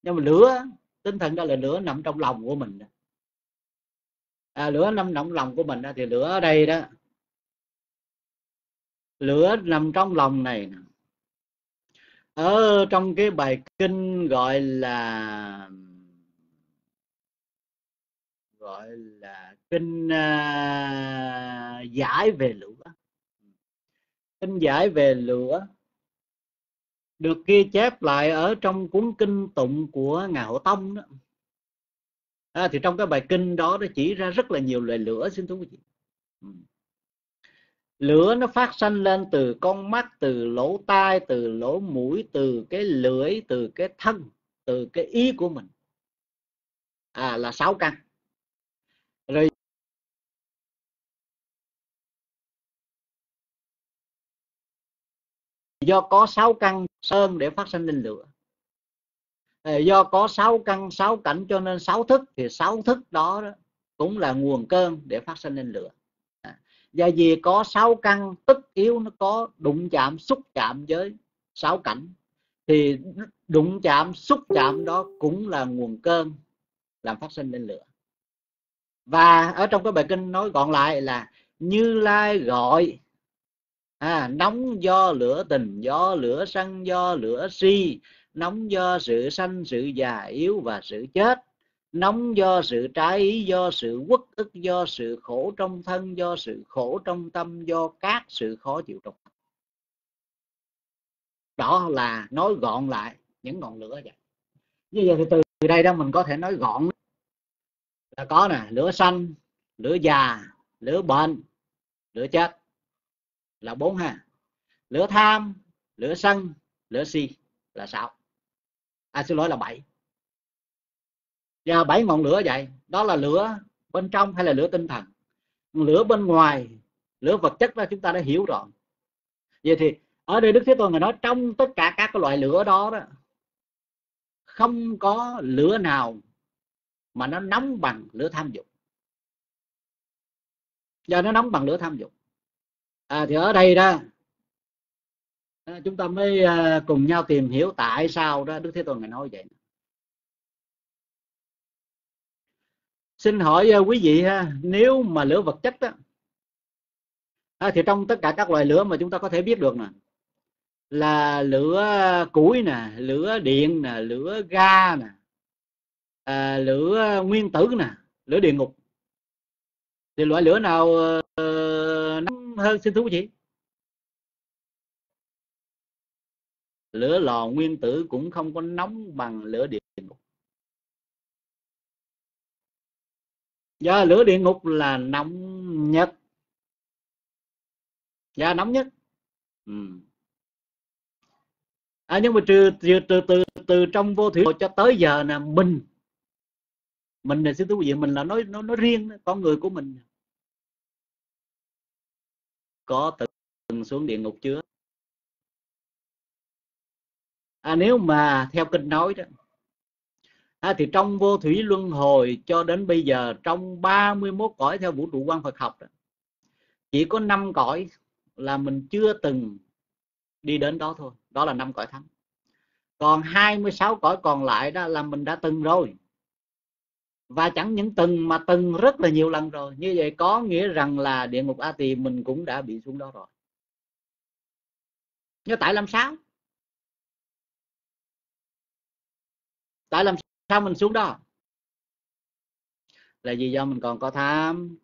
nhưng mà lửa tinh thần đó là lửa nằm trong lòng của mình. À, lửa nằm trong lòng của mình đó, thì lửa ở đây đó. Lửa nằm trong lòng này. Ở trong cái bài kinh gọi là gọi là kinh uh, giải về lửa. Kinh giải về lửa được ghi chép lại ở trong cuốn kinh tụng của ngài hộ tông đó. À, thì trong cái bài kinh đó nó chỉ ra rất là nhiều loại lửa xin thú vị. Lửa nó phát sanh lên từ con mắt từ lỗ tai từ lỗ mũi từ cái lưỡi từ cái thân từ cái ý của mình. À là sáu căn rồi do có sáu căn sơn để phát sinh linh lửa. Ờ, do có sáu căn sáu cảnh cho nên sáu thức thì sáu thức đó, đó cũng là nguồn cơn để phát sinh lên lửa. À, và vì có sáu căn tất yếu nó có đụng chạm xúc chạm với sáu cảnh thì đụng chạm xúc chạm đó cũng là nguồn cơn làm phát sinh lên lửa. Và ở trong cái bài kinh nói gọn lại là như lai gọi à, nóng do lửa tình do lửa sân do lửa si. Nóng do sự sanh sự già yếu và sự chết. Nóng do sự trái ý do sự quất ức do sự khổ trong thân do sự khổ trong tâm do các sự khó chịu trong đó là nói gọn lại những ngọn lửa vậy. Như vậy thì từ đây đó mình có thể nói gọn. Là có nè lửa xanh lửa già lửa bệnh lửa chết là bốn ha. Lửa tham lửa sân lửa si là sáu. À xin lỗi là bảy. Và bảy ngọn lửa vậy, đó là lửa bên trong hay là lửa tinh thần? Lửa bên ngoài, lửa vật chất đó chúng ta đã hiểu rồi. Vậy thì ở đây đức thế tôn ngài nói trong tất cả các cái loại lửa đó đó, không có lửa nào mà nó nóng bằng lửa tham dục. Do nó nóng bằng lửa tham dục à, thì ở đây đó à, chúng ta mới à, cùng nhau tìm hiểu tại sao đó đức thế tôn ngài nói vậy. Xin hỏi à, quý vị ha nếu mà lửa vật chất đó à, thì trong tất cả các loại lửa mà chúng ta có thể biết được nè là lửa củi nè lửa điện nè lửa ga nè à, lửa nguyên tử nè lửa địa ngục thì loại lửa nào ờ, ờ, uh, nóng hơn xin thú chị? Lửa lò nguyên tử cũng không có nóng bằng lửa địa ngục. Do lửa địa ngục là nóng nhất. Do nóng nhất. Ừ. à, nhưng mà từ từ từ từ, từ trong vô thủy cho tới giờ nè mình mình là xin thú vị mình là nói nó nói riêng con người của mình. Có từng xuống địa ngục chưa? À, nếu mà theo kinh nói đó à, thì trong vô thủy luân hồi cho đến bây giờ trong 31 cõi theo vũ trụ quan Phật học đó, chỉ có 5 cõi là mình chưa từng đi đến đó thôi đó là năm cõi thánh. Còn 26 cõi còn lại đó là mình đã từng rồi và chẳng những từng mà từng rất là nhiều lần rồi. Như vậy có nghĩa rằng là địa ngục a tỳ mình cũng đã bị xuống đó rồi. Nhưng tại làm sao? Tại làm sao mình xuống đó? Là vì do mình còn có tham.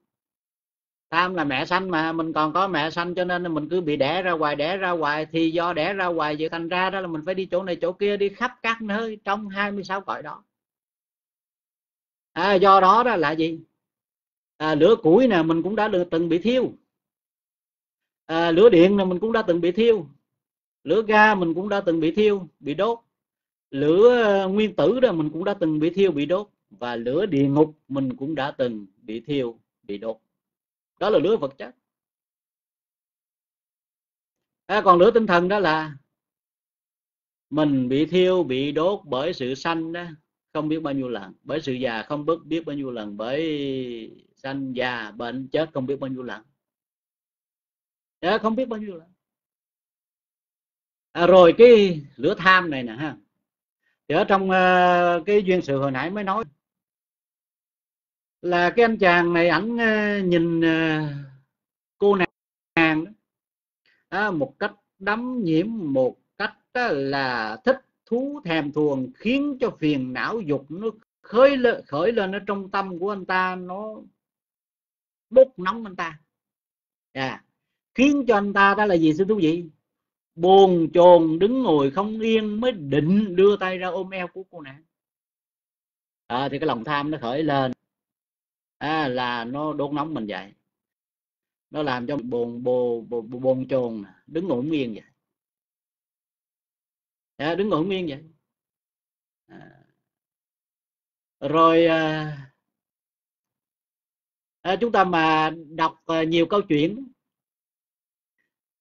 Tham là mẹ sanh mà, mình còn có mẹ sanh cho nên mình cứ bị đẻ ra hoài, đẻ ra hoài. Thì do đẻ ra hoài vậy thành ra đó là mình phải đi chỗ này chỗ kia, đi khắp các nơi trong 26 cõi đó à, do đó đó là gì? À, lửa củi nè mình cũng đã được từng bị thiêu. À, lửa điện nè mình cũng đã từng bị thiêu. Lửa ga mình cũng đã từng bị thiêu bị đốt. Lửa ờ, nguyên tử đó mình cũng đã từng bị thiêu bị đốt. Và lửa địa ngục mình cũng đã từng bị thiêu bị đốt. Đó là lửa vật chất. À, còn lửa tinh thần đó là mình bị thiêu bị đốt bởi sự sanh đó không biết bao nhiêu lần. Bởi sự già không biết biết bao nhiêu lần. Bởi sanh già bệnh chết không biết bao nhiêu lần. À, không biết bao nhiêu lần. À, rồi cái lửa tham này nè ha. Thì ở trong uh, cái duyên sự hồi nãy mới nói là cái anh chàng này ảnh uh, nhìn uh, cô nàng đó, một cách đắm nhiễm một cách là thích thú thèm thuồng khiến cho phiền não dục nó khởi lên khởi lên ở trong tâm của anh ta nó đốt nóng anh ta. Yeah. khiến cho anh ta đó là gì xin thú vị? Bồn chồn đứng ngồi không yên mới định đưa tay ra ôm eo của cô nàng. À, thì cái lòng tham nó khởi lên. À, là nó đốt nóng mình vậy nó làm cho bồn bồn bồn, bồn chồn đứng ngồi không yên vậy à, đứng ngồi không yên vậy. À. rồi à, à, chúng ta mà đọc à, nhiều câu chuyện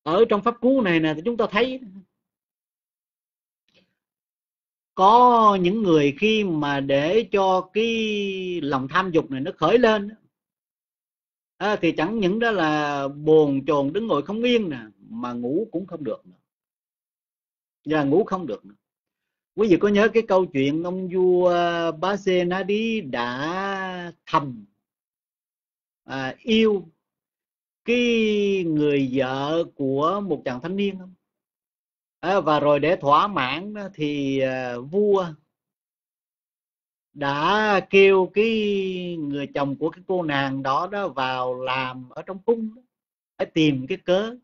ở trong pháp cú này nè thì chúng ta thấy có những người khi mà để cho cái lòng tham dục này nó khởi lên à, thì chẳng những đó là bồn chồn đứng ngồi không yên nè mà ngủ cũng không được nữa và ngủ không được nữa. Quý vị có nhớ cái câu chuyện ông vua Bá Xê Na Đi đã thầm à, yêu cái người vợ của một chàng thanh niên không? À, và rồi để thỏa mãn thì à, vua đã kêu cái người chồng của cái cô nàng đó đó vào làm ở trong cung để tìm cái cớ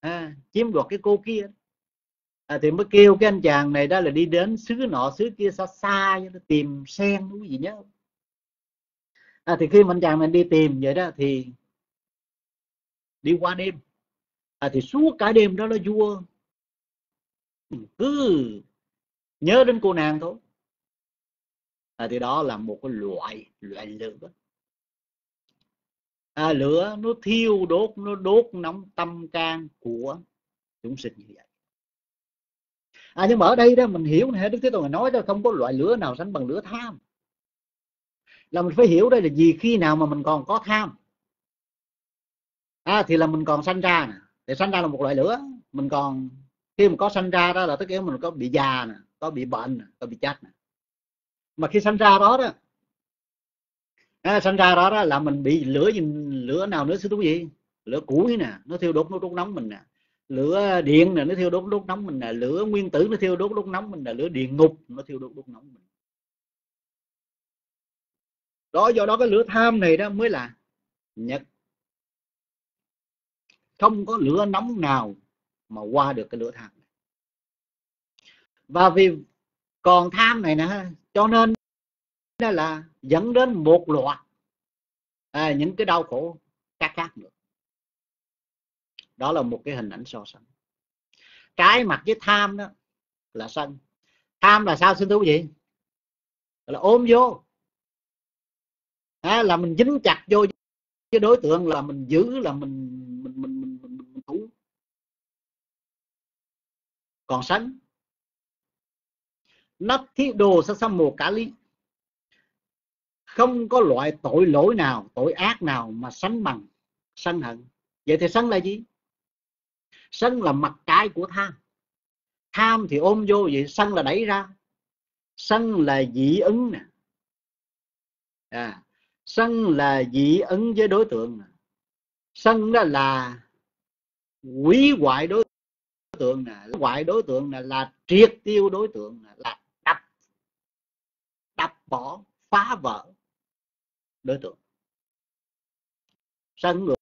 à, chiếm đoạt cái cô kia à, thì mới kêu cái anh chàng này đó là đi đến xứ nọ xứ kia xa xa tìm sen cái gì nhớ. À, thì khi mà anh chàng này đi tìm vậy đó thì đi qua đêm. À, thì suốt cả đêm đó là vua cứ nhớ đến cô nàng thôi. À, thì đó là một cái loại loại lửa. À, lửa nó thiêu đốt nó đốt nóng tâm can của chúng sinh như vậy à nhưng mà ở đây đó mình hiểu này đức thế tôn nói đó không có loại lửa nào sánh bằng lửa tham. Là mình phải hiểu đây là gì khi nào mà mình còn có tham. À, thì là mình còn sanh ra nè. Thì sanh ra là một loại lửa. Mình còn khi mà có sanh ra đó là tất cả mình có bị già nè có bị bệnh nè có bị chết nè. Mà khi sanh ra đó đó à, sanh ra đó, đó là mình bị lửa gì lửa nào nữa sư thú gì lửa củi nè nó thiêu đốt nó đốt nóng mình nè lửa điện là nó thiêu đốt đốt nóng mình là lửa nguyên tử nó thiêu đốt đốt nóng mình là lửa địa ngục nó thiêu đốt đốt nóng mình. Đó do đó cái lửa tham này đó mới là nhất không có lửa nóng nào mà qua được cái lửa tham này. và vì còn tham này nè cho nên đó là dẫn đến một loạt à, những cái đau khổ khác khác nữa đó là một cái hình ảnh so sánh. Cái mặt với tham đó là sân. Tham là sao? Xin thú gì là ôm vô. À, là mình dính chặt vô cái đối tượng là mình giữ là mình mình mình mình mình, mình, mình thủ. Còn sân. Nó thi đồ sa sâm mồ cả lý. Không có loại tội lỗi nào tội ác nào mà sánh bằng sân hận. Vậy thì sân là gì? Sân là mặt trái của tham. Tham thì ôm vô vậy sân là đẩy ra. Sân là dị ứng nè. À, sân là dị ứng với đối tượng nè. Sân đó là quý hoại đối tượng nè. Hoại đối tượng nè là triệt tiêu đối tượng nè là đập đập bỏ phá vỡ đối tượng. Sân người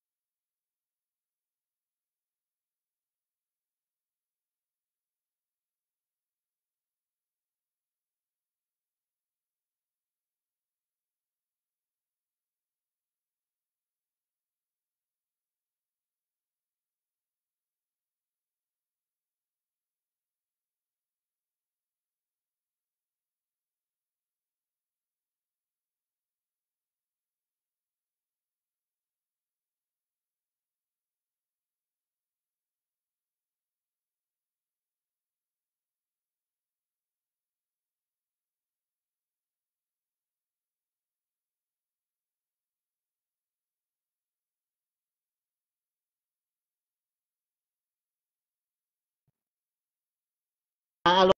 À, alo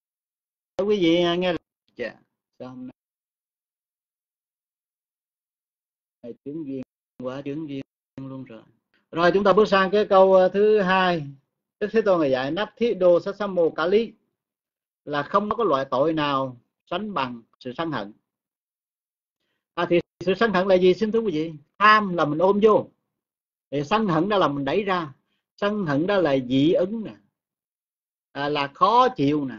quý vị à, nghe dạ sao hôm nay? Chứng duyên quá chứng duyên luôn rồi. Rồi chúng ta bước sang cái câu à, thứ hai. Đức Thế Tôn người dạy Nắp thiết đồ sát sam mồ cả lý là không có loại tội nào sánh bằng sự sân hận. À, thì sự sân hận là gì? Xin thưa quý vị tham là mình ôm vô thì sân hận đó là mình đẩy ra sân hận đó là dị ứng nè à, là khó chịu nè.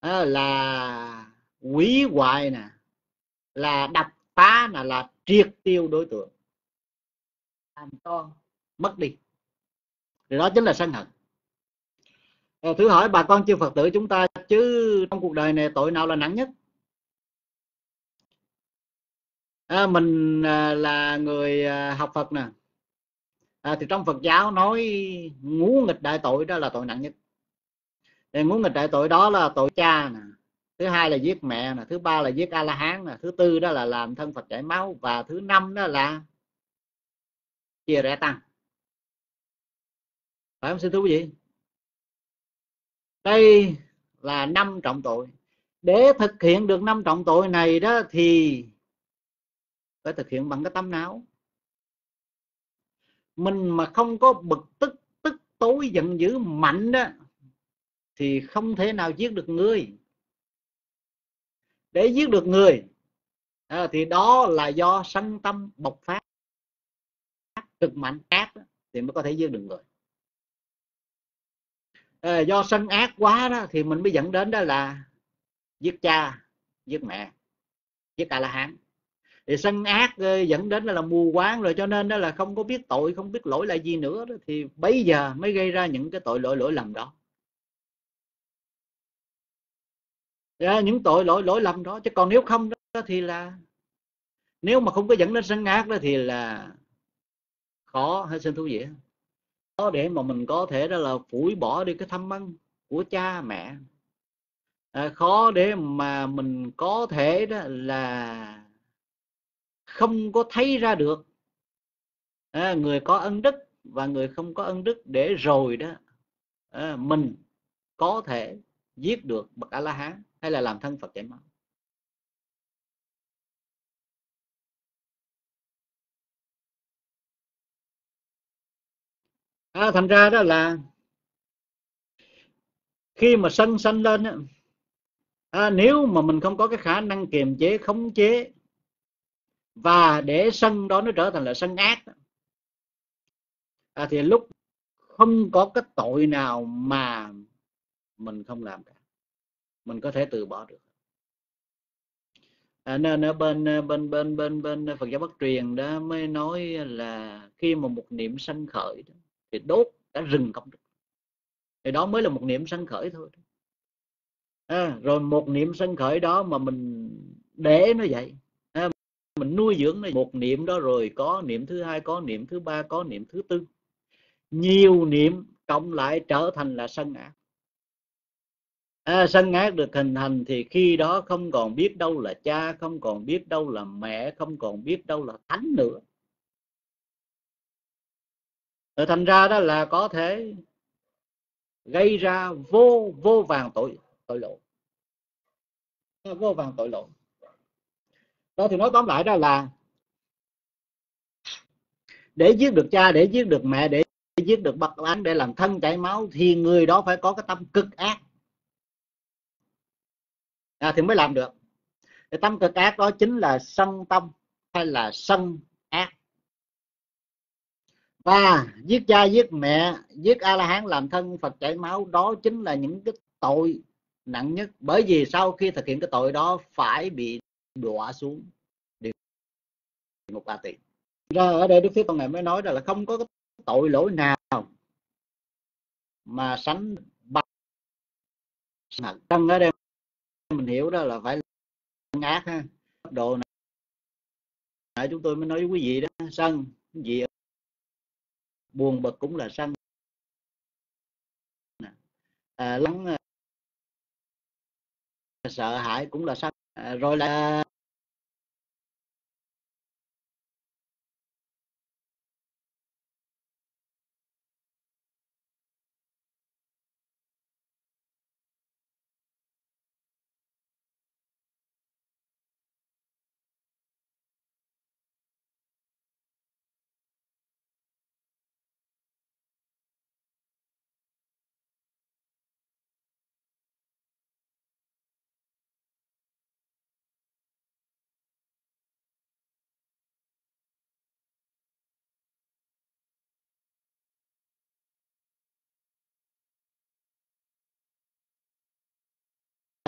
À, là quỷ hoại nè. Là đập phá nè là triệt tiêu đối tượng. Làm to mất đi. Thì đó chính là sân hận. À, thử hỏi bà con chư phật tử chúng ta chứ trong cuộc đời này tội nào là nặng nhất? À, mình à, là người à, học phật nè. À, thì trong phật giáo nói ngũ nghịch đại tội đó là tội nặng nhất thì muốn mình đại tội đó là tội cha nè, thứ hai là giết mẹ nè, thứ ba là giết a la hán nè, thứ tư đó là làm thân phật chảy máu, và thứ năm đó là chia rẽ tăng. Phải không xin thú vị? Đây là năm trọng tội. Để thực hiện được năm trọng tội này đó thì phải thực hiện bằng cái tâm não. Mình mà không có bực tức tức tối giận dữ, mạnh đó thì không thể nào giết được người. Để giết được người à, thì đó là do sân tâm bộc phát cực mạnh ác đó, thì mới có thể giết được người. À, do sân ác quá đó thì mình mới dẫn đến đó là giết cha giết mẹ giết a la hán thì sân ác ờ, dẫn đến là mù quáng rồi cho nên đó là không có biết tội không biết lỗi là gì nữa đó, thì bây giờ mới gây ra những cái tội lỗi lỗi lầm đó. Ra những tội lỗi lỗi lầm đó. Chứ còn nếu không đó thì là nếu mà không có dẫn đến sân ác đó thì là khó hay xin thú vị. Có để mà mình có thể đó là phủi bỏ đi cái thâm ân của cha mẹ. À, khó để mà mình có thể đó là không có thấy ra được. À, người có ân đức và người không có ân đức để rồi đó à, mình có thể giết được bậc a la hán hay là làm thân phật chảy máu? À, thành ra đó là khi mà sân sanh lên á, à, nếu mà mình không có cái khả năng kiềm chế khống chế và để sân đó nó trở thành là sân ác à, thì lúc không có cái tội nào mà mình không làm cả mình có thể từ bỏ được. À, nên ở bên à, bên bên bên bên Phật giáo Bắc truyền đó mới nói là khi mà một niệm sân khởi đó, thì đốt cả rừng công đức thì đó mới là một niệm sân khởi thôi. À, rồi một niệm sân khởi đó mà mình để nó vậy. À, mình nuôi dưỡng nó một niệm đó rồi có niệm thứ hai có niệm thứ ba có niệm thứ tư. Nhiều niệm cộng lại trở thành là sân ác à, sân ác được hình thành thì khi đó không còn biết đâu là cha không còn biết đâu là mẹ không còn biết đâu là thánh nữa. Rồi thành ra đó là có thể gây ra vô vô vàng tội tội lỗi. Ờ, vô vàng tội lỗi. Đó thì nói tóm lại đó là để giết được cha để giết được mẹ để giết được bậc án để làm thân chảy máu thì người đó phải có cái tâm cực ác à, thì mới làm được. Thì tâm cực ác đó chính là sân tâm hay là sân ác. Và giết cha giết mẹ giết a la hán làm thân phật chảy máu đó chính là những cái tội nặng nhất. Bởi vì sau khi thực hiện cái tội đó phải bị đọa xuống địa ngục a tỳ. Ra ở đây đức thế tôn này mới nói là không có cái tội lỗi nào mà sánh bằng. Trong ở đây mình hiểu đó là phải ác ha. Độ này chúng tôi mới nói với quý vị đó sân gì buồn bực cũng là sân. À, lắng à, sợ hãi cũng là sân. À, rồi là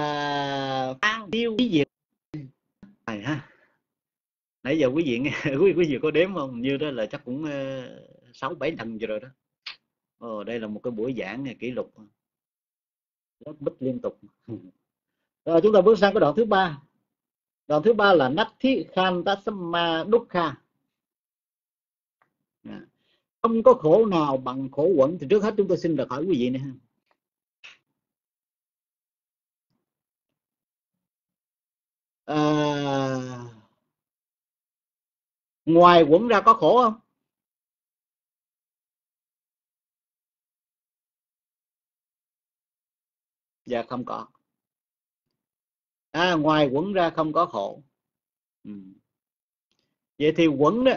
Ờ, à, tiêu quý vị này ha. Nãy giờ quý vị nghe quý, quý vị có đếm không? Như đó là chắc cũng ờ, sáu bảy lần rồi đó. Ồ, đây là một cái buổi giảng ờ, kỷ lục. Rất bích liên tục. Rồi chúng ta bước sang cái đoạn thứ ba. Đoạn thứ ba là nát Natti Khantasama Dukkha dukha dạ. không có khổ nào bằng khổ quẩn thì trước hết chúng tôi xin được hỏi quý vị này à, ngoài quẩn ra có khổ không? Dạ không có. À, ngoài quẩn ra không có khổ. Ừ. vậy thì quẩn đó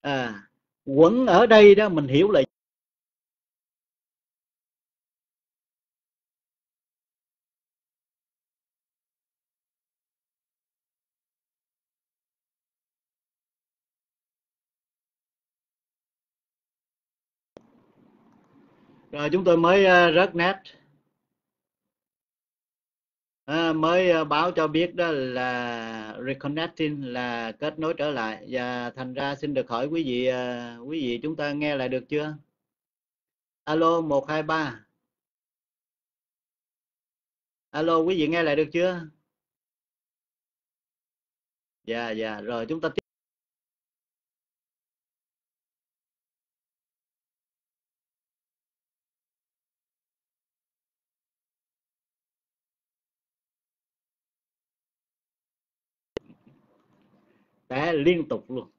à quẩn ở đây đó mình hiểu là rồi chúng tôi mới ờ, rớt nét à, ờ, mới ờ, báo cho biết đó là reconnecting là kết nối trở lại. Và thành ra xin được hỏi quý vị quý vị chúng ta nghe lại được chưa? Alo một hai ba. Alo quý vị nghe lại được chưa? Dạ dạ rồi chúng ta tiếp té liên tục luôn.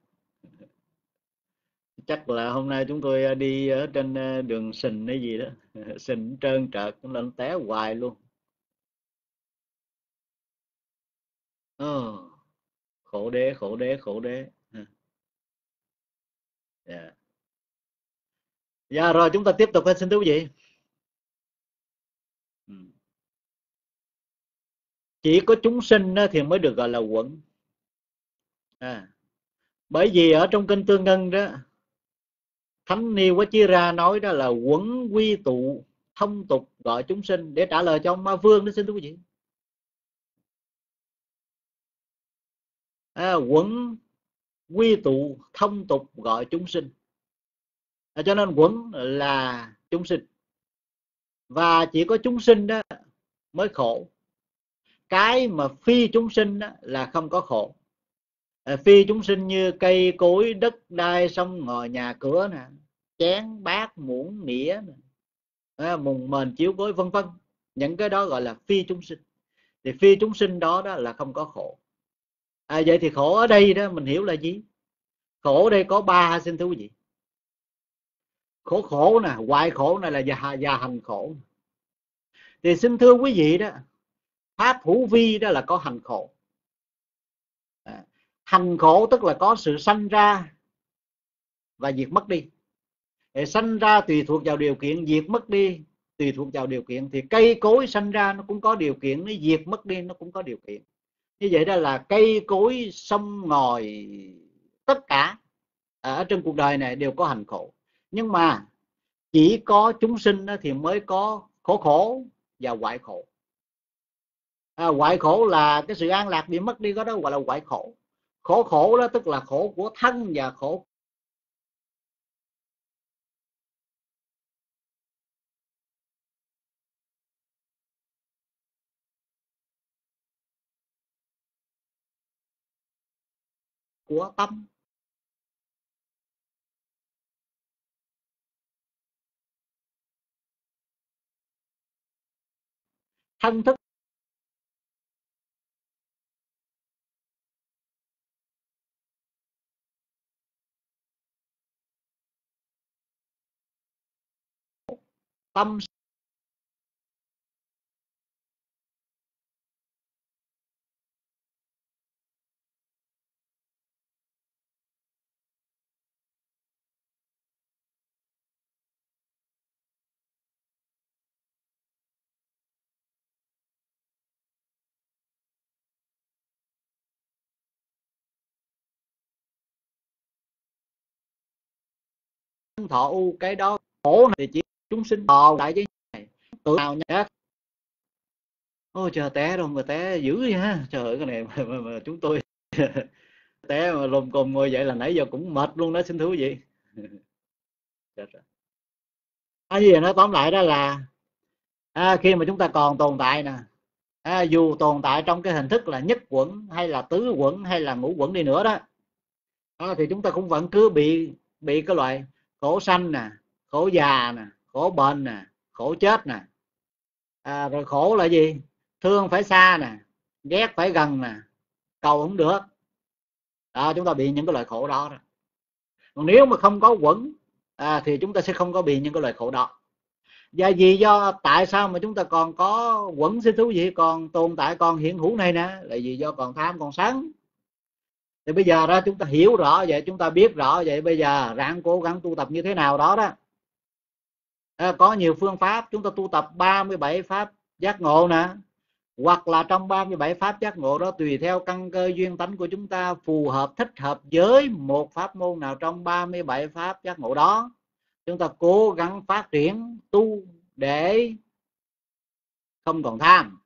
Chắc là hôm nay chúng tôi à, đi ở trên à, đường sình hay gì đó. Sình trơn trợt lên té hoài luôn. Oh, khổ đế khổ đế khổ đế. Yeah. Dạ. dạ. rồi chúng ta tiếp tục xin thưa quý vị. Ừ. Chỉ có chúng sinh thì mới được gọi là quẩn à, bởi vì ở trong kinh tương ngân đó thánh ni quá chia ra nói đó là quẩn quy tụ thông tục gọi chúng sinh để trả lời cho ông ma vương đó xin thưa quý vị. À, quẩn quy tụ thông tục gọi chúng sinh. À, cho nên quẩn là chúng sinh. Và chỉ có chúng sinh đó mới khổ. Cái mà phi chúng sinh đó là không có khổ. Ờ, phi chúng sinh như cây cối đất đai sông ngòi nhà cửa nè chén bát muỗng nĩa nè à, mùng mền chiếu gối vân vân. Những cái đó gọi là phi chúng sinh. Thì phi chúng sinh đó đó là không có khổ. À, vậy thì khổ ở đây đó mình hiểu là gì? Khổ ở đây có ba xin thú gì? Khổ khổ nè hoại khổ này là già, già hành khổ. Thì xin thưa quý vị đó pháp hữu vi đó là có hành khổ hành khổ tức là có sự sanh ra và diệt mất đi. Để sanh ra tùy thuộc vào điều kiện diệt mất đi tùy thuộc vào điều kiện. Thì cây cối sanh ra nó cũng có điều kiện nó diệt mất đi nó cũng có điều kiện. Như vậy đó là cây cối sông ngòi tất cả ở trên cuộc đời này đều có hành khổ. Nhưng mà chỉ có chúng sinh thì mới có khổ khổ và hoại khổ. À, hoại khổ là cái sự an lạc bị mất đi có đó gọi là hoại khổ khổ khổ đó tức là khổ của thân và khổ của tâm. Thân thức tâm thọ u cái đó khổ này thì chỉ chúng sinh. Thọ lại với này tự nào nhá ôi trời té rồi mà té dữ vậy ha. Trời ơi cái này mà, mà, mà chúng tôi té mà lùm cùm ngồi vậy là nãy giờ cũng mệt luôn đó xin thú vị. À, gì nó tóm lại đó là à, khi mà chúng ta còn tồn tại nè à, dù tồn tại trong cái hình thức là nhất quẩn hay là tứ quẩn hay là ngũ quẩn đi nữa đó à, thì chúng ta cũng vẫn cứ bị bị cái loại khổ sanh nè khổ già nè khổ bệnh nè khổ chết nè. À, rồi khổ là gì? Thương phải xa nè ghét phải gần nè cầu không được. Đó chúng ta bị những cái loại khổ đó, còn nếu mà không có quẩn à, thì chúng ta sẽ không có bị những cái loại khổ đó. Và vì do tại sao mà chúng ta còn có quẩn sinh thú gì còn tồn tại còn hiện hữu này nè là vì do còn tham còn sân. Thì bây giờ đó chúng ta hiểu rõ vậy chúng ta biết rõ vậy bây giờ ráng cố gắng tu tập như thế nào đó đó à, có nhiều phương pháp. Chúng ta tu tập 37 pháp giác ngộ nè. Hoặc là trong 37 pháp giác ngộ đó tùy theo căn cơ duyên tánh của chúng ta phù hợp thích hợp với một pháp môn nào trong 37 pháp giác ngộ đó. Chúng ta cố gắng phát triển tu để không còn tham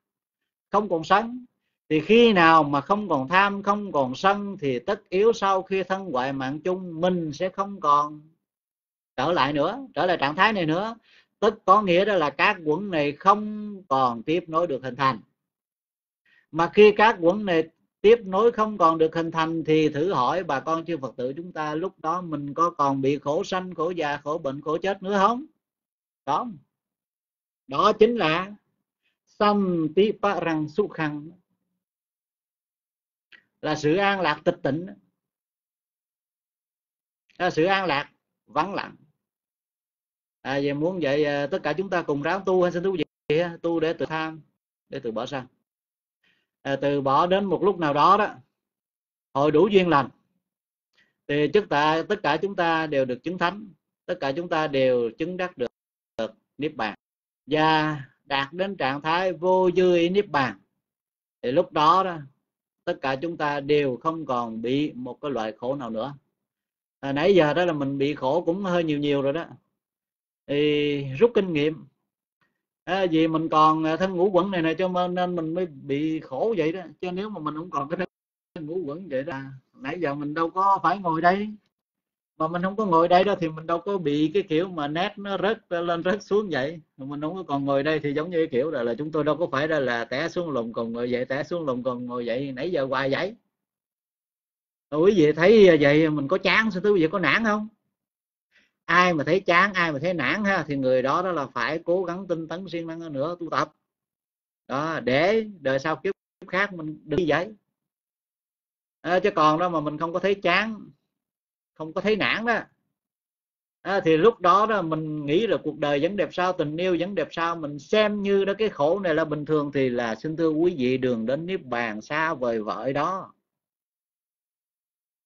không còn sân. Thì khi nào mà không còn tham không còn sân thì tất yếu sau khi thân ngoại mạng chung mình sẽ không còn trở lại nữa, trở lại trạng thái này nữa. Tức có nghĩa đó là các quẩn này không còn tiếp nối được hình thành. Mà khi các quẩn này tiếp nối không còn được hình thành thì thử hỏi bà con chư Phật tử chúng ta lúc đó mình có còn bị khổ sanh, khổ già, khổ bệnh, khổ chết nữa không? Không đó chính là sanh tí pa răng su khăn là sự an lạc tịch tịnh. Là sự an lạc vắng lặng à, về muốn vậy à, tất cả chúng ta cùng ráng tu hay xin thú vị tu để từ tham để từ bỏ sang à, từ bỏ đến một lúc nào đó đó hội đủ duyên lành. Thì tất cả tất cả chúng ta đều được chứng thánh tất cả chúng ta đều chứng đắc được, được niết bàn. Và đạt đến trạng thái vô dư niết bàn thì lúc đó đó tất cả chúng ta đều không còn bị một cái loại khổ nào nữa. À, nãy giờ đó là mình bị khổ cũng hơi nhiều nhiều rồi đó thì rút kinh nghiệm. À, vì mình còn à, thân ngũ quẩn này này cho nên mình mới bị khổ vậy đó. Cho nếu mà mình không còn cái thân ngũ quẩn vậy đó nãy giờ mình đâu có phải ngồi đây. Mà mình không có ngồi đây đó thì mình đâu có bị cái kiểu mà nét nó rớt lên rớt xuống vậy. Mà mình không có còn ngồi đây thì giống như cái kiểu là, là chúng tôi đâu có phải ra là té xuống lùng còn ngồi dậy té xuống lùng còn ngồi dậy nãy giờ hoài vậy. Quý vị thấy à, vậy mình có chán sao? Quý vị có nản không? Ai mà thấy chán ai mà thấy nản ha thì người đó đó là phải cố gắng tinh tấn siêng năng nữa tu tập. Đó để đời sau kiếp khác mình đừng như vậy. À, chứ còn đó mà mình không có thấy chán không có thấy nản đó. À, thì lúc đó đó mình nghĩ là cuộc đời vẫn đẹp sao tình yêu vẫn đẹp sao mình xem như đó cái khổ này là bình thường thì là xin thưa quý vị đường đến niết bàn xa vời vợi đó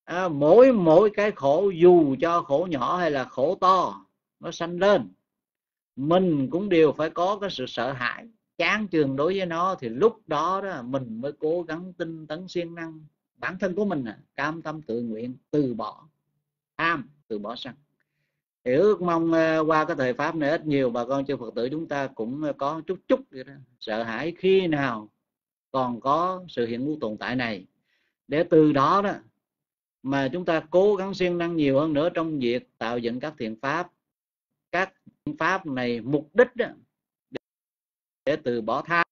à, mỗi mỗi cái khổ dù cho khổ nhỏ hay là khổ to nó sanh lên. Mình cũng đều phải có cái sự sợ hãi chán chường đối với nó thì lúc đó đó mình mới cố gắng tinh tấn siêng năng. Bản thân của mình à, cam tâm tự nguyện từ bỏ tham từ bỏ sân. Thì ước mong à, qua cái thời pháp này ít nhiều bà con chư phật tử chúng ta cũng có chút chút vậy đó sợ hãi khi nào còn có sự hiện hữu tồn tại này. Để từ đó đó mà chúng ta cố gắng siêng năng nhiều hơn nữa trong việc tạo dựng các thiện pháp. Các thiện pháp này, mục đích để từ bỏ tham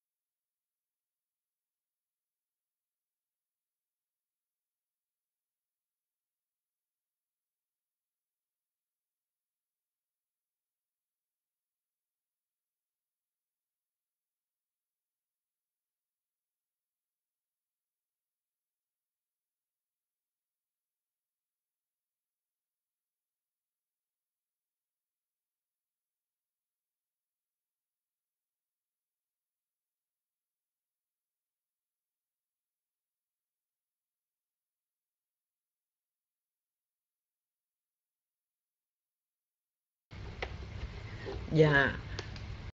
dạ.